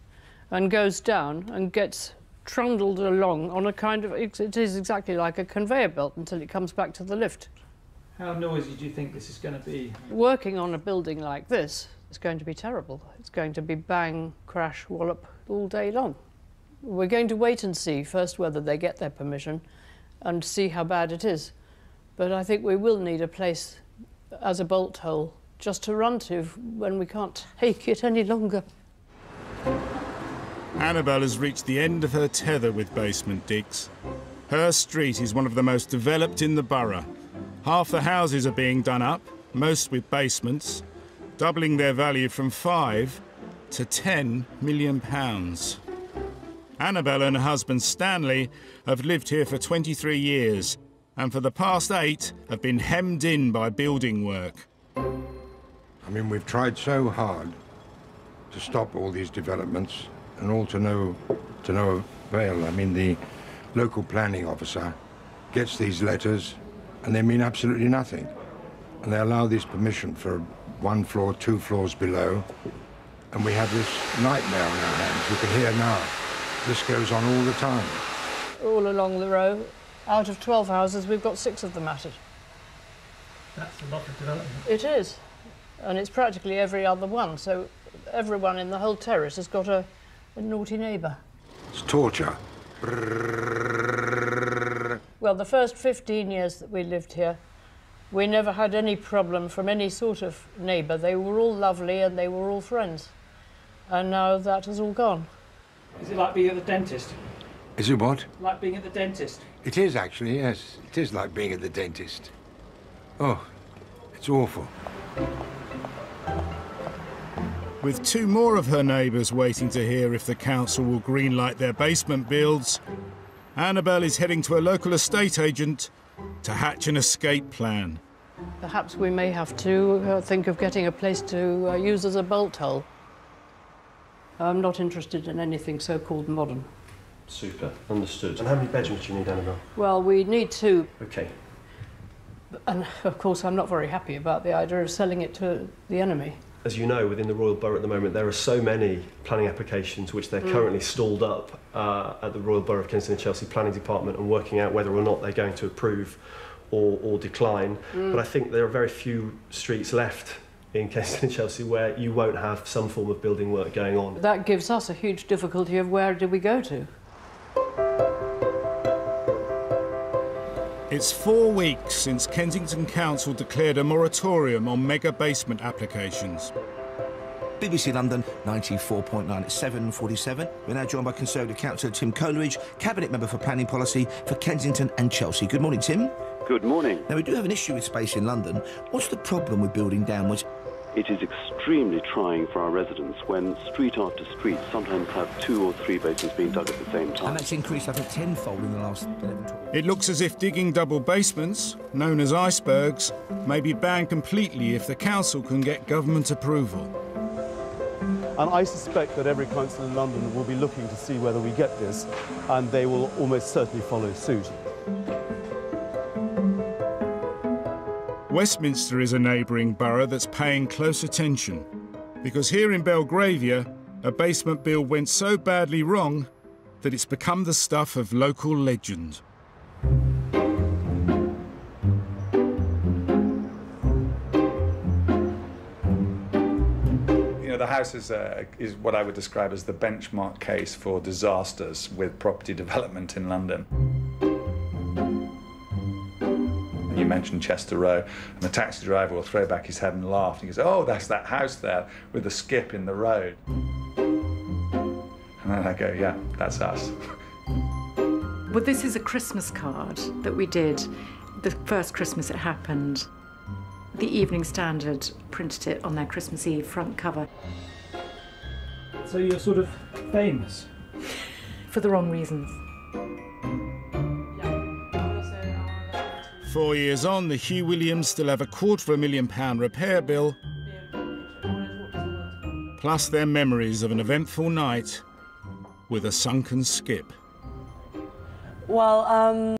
Speaker 8: and goes down and gets trundled along on a kind of, it is exactly like a conveyor belt until it comes back to the lift.
Speaker 12: How noisy do you think this is going to be?
Speaker 8: Working on a building like this is going to be terrible. It's going to be bang, crash, wallop all day long. We're going to wait and see first whether they get their permission and see how bad it is. But I think we will need a place as a bolt hole just to run to when we can't take it any longer.
Speaker 2: Annabel has reached the end of her tether with basement digs. Her street is one of the most developed in the borough. Half the houses are being done up, most with basements, doubling their value from five to ten million pounds. Annabel and her husband Stanley have lived here for 23 years, and for the past eight have been hemmed in by building work.
Speaker 22: I mean, we've tried so hard to stop all these developments and all to no, to no avail. I mean, the local planning officer gets these letters and they mean absolutely nothing. And they allow this permission for one floor, two floors below. And we have this nightmare on our hands. You can hear now. This goes on all the time.
Speaker 8: All along the row, out of 12 houses, we've got six of them at it.
Speaker 12: That's a lot of development.
Speaker 8: It is. And it's practically every other one, so everyone in the whole terrace has got a, a naughty neighbour.
Speaker 22: It's torture.
Speaker 8: Well, the first 15 years that we lived here, we never had any problem from any sort of neighbour. They were all lovely and they were all friends. And now that has all gone.
Speaker 12: Is it like being at the dentist?
Speaker 22: Is it what?
Speaker 12: Like being at the dentist?
Speaker 22: It is actually, yes. It is like being at the dentist. Oh, it's awful.
Speaker 2: With two more of her neighbours waiting to hear if the council will greenlight their basement builds, Annabel is heading to a local estate agent to hatch an escape plan.
Speaker 8: Perhaps we may have to uh, think of getting a place to uh, use as a bolt hole. I'm not interested in anything so-called modern.
Speaker 13: Super, understood. And how many bedrooms do you need, Annabel?
Speaker 8: Well, we need two,
Speaker 13: Okay.
Speaker 8: and of course I'm not very happy about the idea of selling it to the enemy.
Speaker 13: As you know, within the Royal Borough at the moment, there are so many planning applications which they're
Speaker 8: Mm.
Speaker 13: currently stalled up uh, at the Royal Borough of Kensington and Chelsea Planning Department and working out whether or not they're going to approve or, or decline.
Speaker 8: Mm.
Speaker 13: But I think there are very few streets left in Kensington and Chelsea where you won't have some form of building work going on.
Speaker 8: That gives us a huge difficulty of where do we go to?
Speaker 2: It's four weeks since Kensington Council declared a moratorium on mega basement applications.
Speaker 23: BBC London 94.9 at 7.47. We're now joined by Conservative Councillor Tim Coleridge, Cabinet Member for Planning Policy for Kensington and Chelsea. Good morning, Tim.
Speaker 24: Good morning.
Speaker 23: Now, we do have an issue with space in London. What's the problem with building downwards?
Speaker 24: It is extremely trying for our residents when street after street sometimes have two or three basements being dug at the same time.
Speaker 23: And that's increased, I think, tenfold in the last 11, 12
Speaker 2: It looks as if digging double basements, known as icebergs, may be banned completely if the council can get government approval.
Speaker 17: And I suspect that every council in London will be looking to see whether we get this, and they will almost certainly follow suit.
Speaker 2: Westminster is a neighbouring borough that's paying close attention. Because here in Belgravia, a basement bill went so badly wrong that it's become the stuff of local legend.
Speaker 18: You know, the house is, uh, is what I would describe as the benchmark case for disasters with property development in London. You mentioned Chester Row, and the taxi driver will throw back his head and laugh. And he goes, Oh, that's that house there with the skip in the road. And then I go, Yeah, that's us.
Speaker 40: Well, this is a Christmas card that we did the first Christmas it happened. The Evening Standard printed it on their Christmas Eve front cover.
Speaker 12: So you're sort of famous.
Speaker 40: For the wrong reasons.
Speaker 2: Four years on, the Hugh Williams still have a quarter of a million pound repair bill, plus their memories of an eventful night with a sunken skip.
Speaker 26: Well, um,